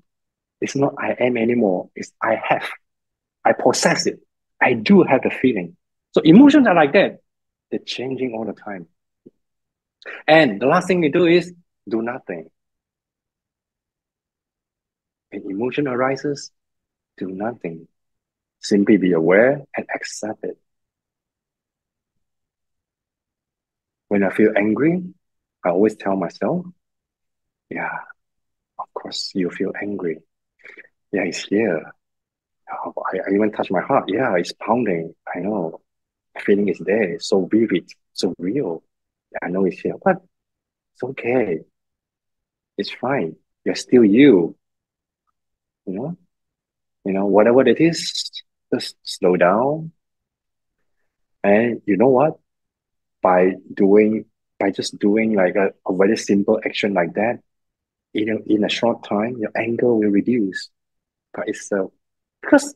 It's not I am anymore. It's I have. I possess it. I do have the feeling. So emotions are like that. They're changing all the time. And the last thing we do is do nothing. When emotion arises, do nothing. Simply be aware and accept it. When I feel angry, I always tell myself, yeah, of course you feel angry. Yeah, it's here. Oh, I, I even touch my heart. Yeah, it's pounding. I know. The feeling is there. It's so vivid, so real. I know it's here, but it's okay. It's fine. You're still you. You know, you know, whatever it is, just slow down. And you know what? By doing, by just doing like a, a very simple action like that, in a, in a short time, your anger will reduce by itself. Because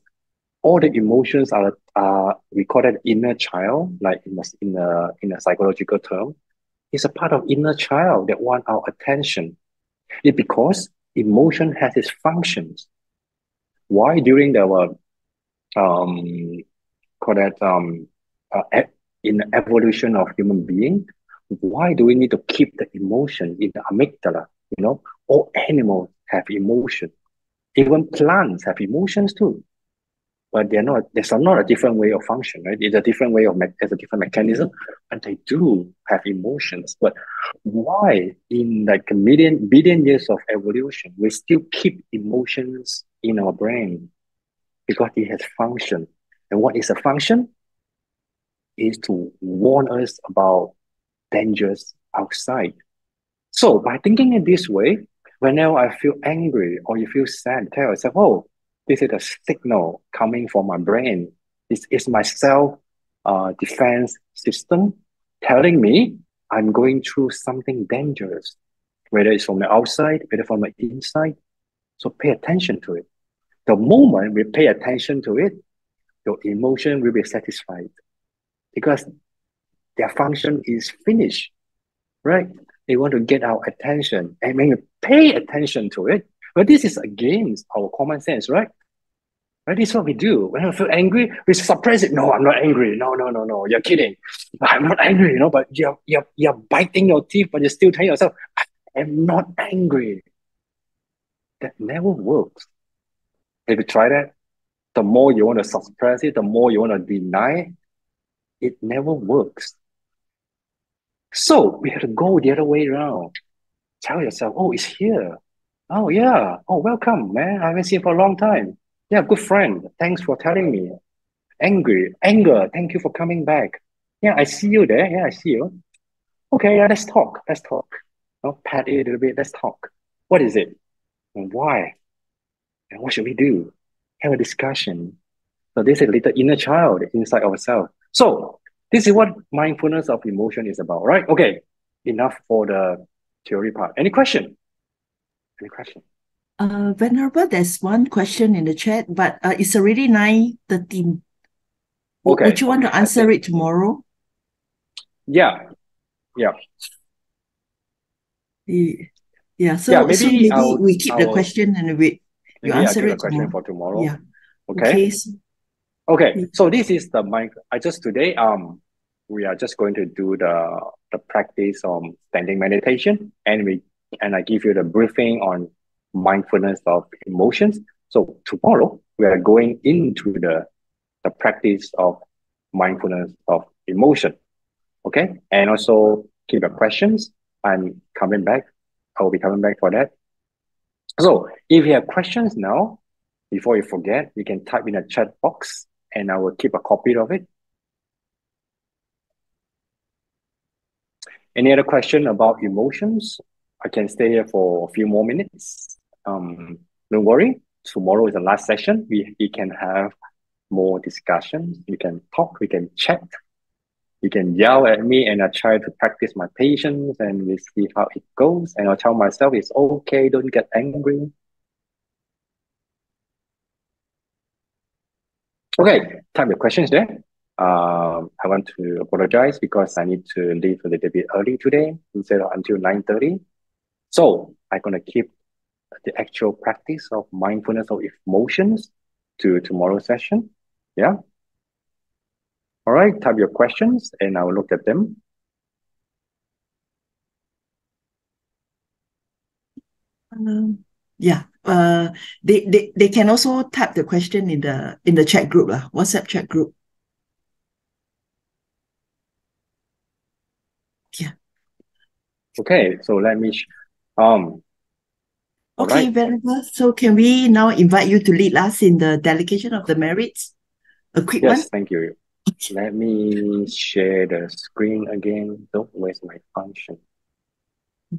all the emotions are, are we call that inner child, like in a, in a, in a psychological term. It's a part of inner child that want our attention. It's because emotion has its functions why during the um call that um uh, in the evolution of human being, why do we need to keep the emotion in the amygdala? You know, all animals have emotion. Even plants have emotions too. But they're not, there's not a different way of function, right? It's a different way of, there's a different mechanism, but they do have emotions. But why in like a million, billion years of evolution, we still keep emotions in our brain because it has function. And what is a function? Is to warn us about dangers outside. So by thinking in this way, whenever I feel angry or you feel sad, tell yourself, oh, this is a signal coming from my brain. This is my self uh, defense system telling me I'm going through something dangerous, whether it's from the outside, whether from the inside. So pay attention to it. The moment we pay attention to it, your emotion will be satisfied. Because their function is finished, right? They want to get our attention and when we pay attention to it, but this is against our common sense, right? Right? This is what we do. When we feel angry, we suppress it. No, I'm not angry. No, no, no, no. You're kidding. I'm not angry, you know, but you're you're you're biting your teeth, but you're still telling yourself, I am not angry. That never works. If you try that, the more you want to suppress it, the more you want to deny, it it never works. So we have to go the other way around. Tell yourself, oh, it's here. Oh, yeah. Oh, welcome, man. I haven't seen you for a long time. Yeah, good friend. Thanks for telling me. Angry, anger. Thank you for coming back. Yeah, I see you there. Yeah, I see you. Okay, yeah, let's talk. Let's talk. Oh, pat it a little bit. Let's talk. What is it? And why? And what should we do? Have a discussion. So this is a little inner child inside ourselves. So this is what mindfulness of emotion is about, right? Okay, enough for the theory part. Any question? Any question? Uh, Venerable, there's one question in the chat, but uh, it's already 9.13. Okay. Would you want to answer it tomorrow? Yeah. Yeah. Yeah, so, Yeah, so maybe maybe I'll- we keep the I'll- question and we, you Maybe answer it question for tomorrow. Yeah. Okay. Okay, so, Okay. Mm. So this is the mind. I just today um we are just going to do the the practice on standing meditation and we and I give you the briefing on mindfulness of emotions. So tomorrow we are going into the the practice of mindfulness of emotion. Okay. And also keep your questions. I'm coming back. I will be coming back for that. So if you have questions now, before you forget, you can type in a chat box and I will keep a copy of it. Any other question about emotions? I can stay here for a few more minutes. Um, don't worry. Tomorrow is the last session. We, we can have more discussions. We can talk. We can chat. You can yell at me and I try to practice my patience and we see how it goes. And I'll tell myself it's okay. Don't get angry. Okay, type your questions there. Um, I want to apologize because I need to leave a little bit early today instead of until 9.30. So I'm going to keep the actual practice of mindfulness of emotions to tomorrow's session. Yeah. All right, type your questions and I will look at them. um, yeah, uh, they, they, they can also type the question in the, in the chat group, lah, WhatsApp chat group. Yeah. Okay, so let me, um, Okay, right. Venerable. So can we now invite you to lead us in the delegation of the merits? A quick one? yes, thank you. Let me share the screen again. Don't waste my function. I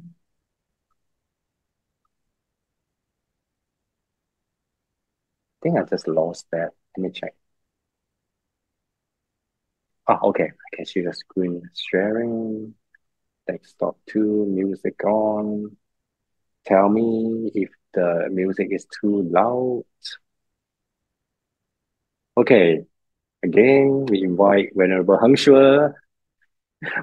think I just lost that. Let me check. Ah, okay. I can see the screen sharing. Desktop two, music on. Tell me if the music is too loud. Okay. Again, we invite Venerable Heng Shui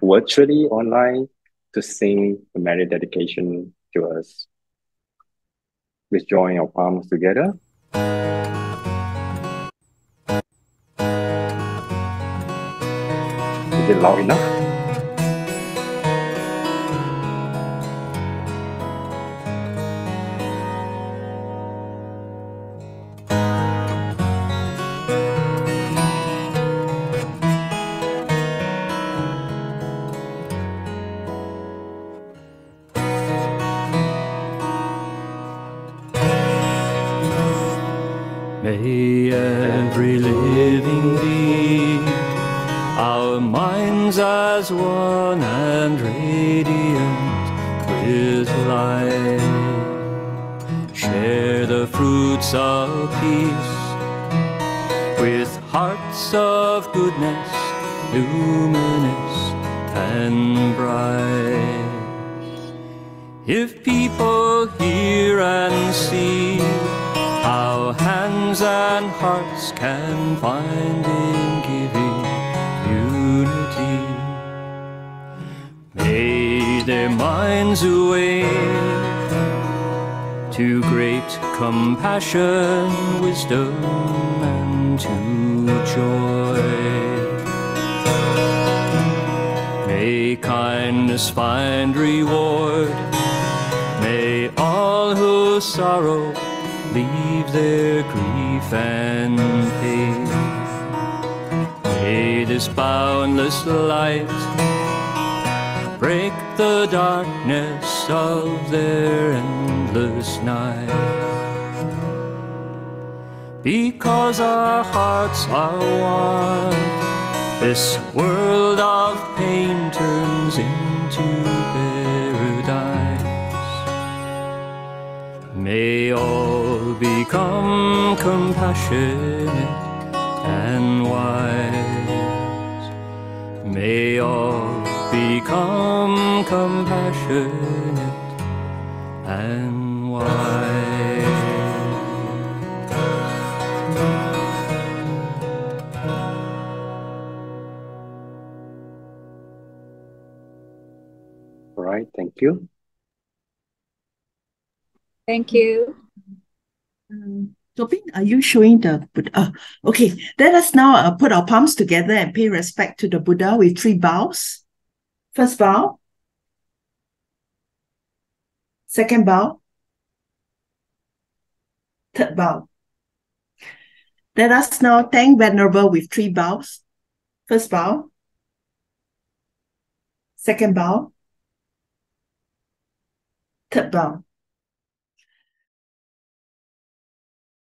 virtually online to sing the merit dedication to us. Please join your palms together. Is it loud enough? Boundless light break the darkness of their endless night. Because our hearts are one, this world of pain turns into paradise. May all become compassionate all become compassionate and wise. All right, thank you. Thank you. Topin, are you showing the Buddha? Uh, okay, let us now uh, put our palms together and pay respect to the Buddha with three bows. First bow. Second bow. Third bow. Let us now thank Venerable with three bows. First bow. Second bow. Third bow.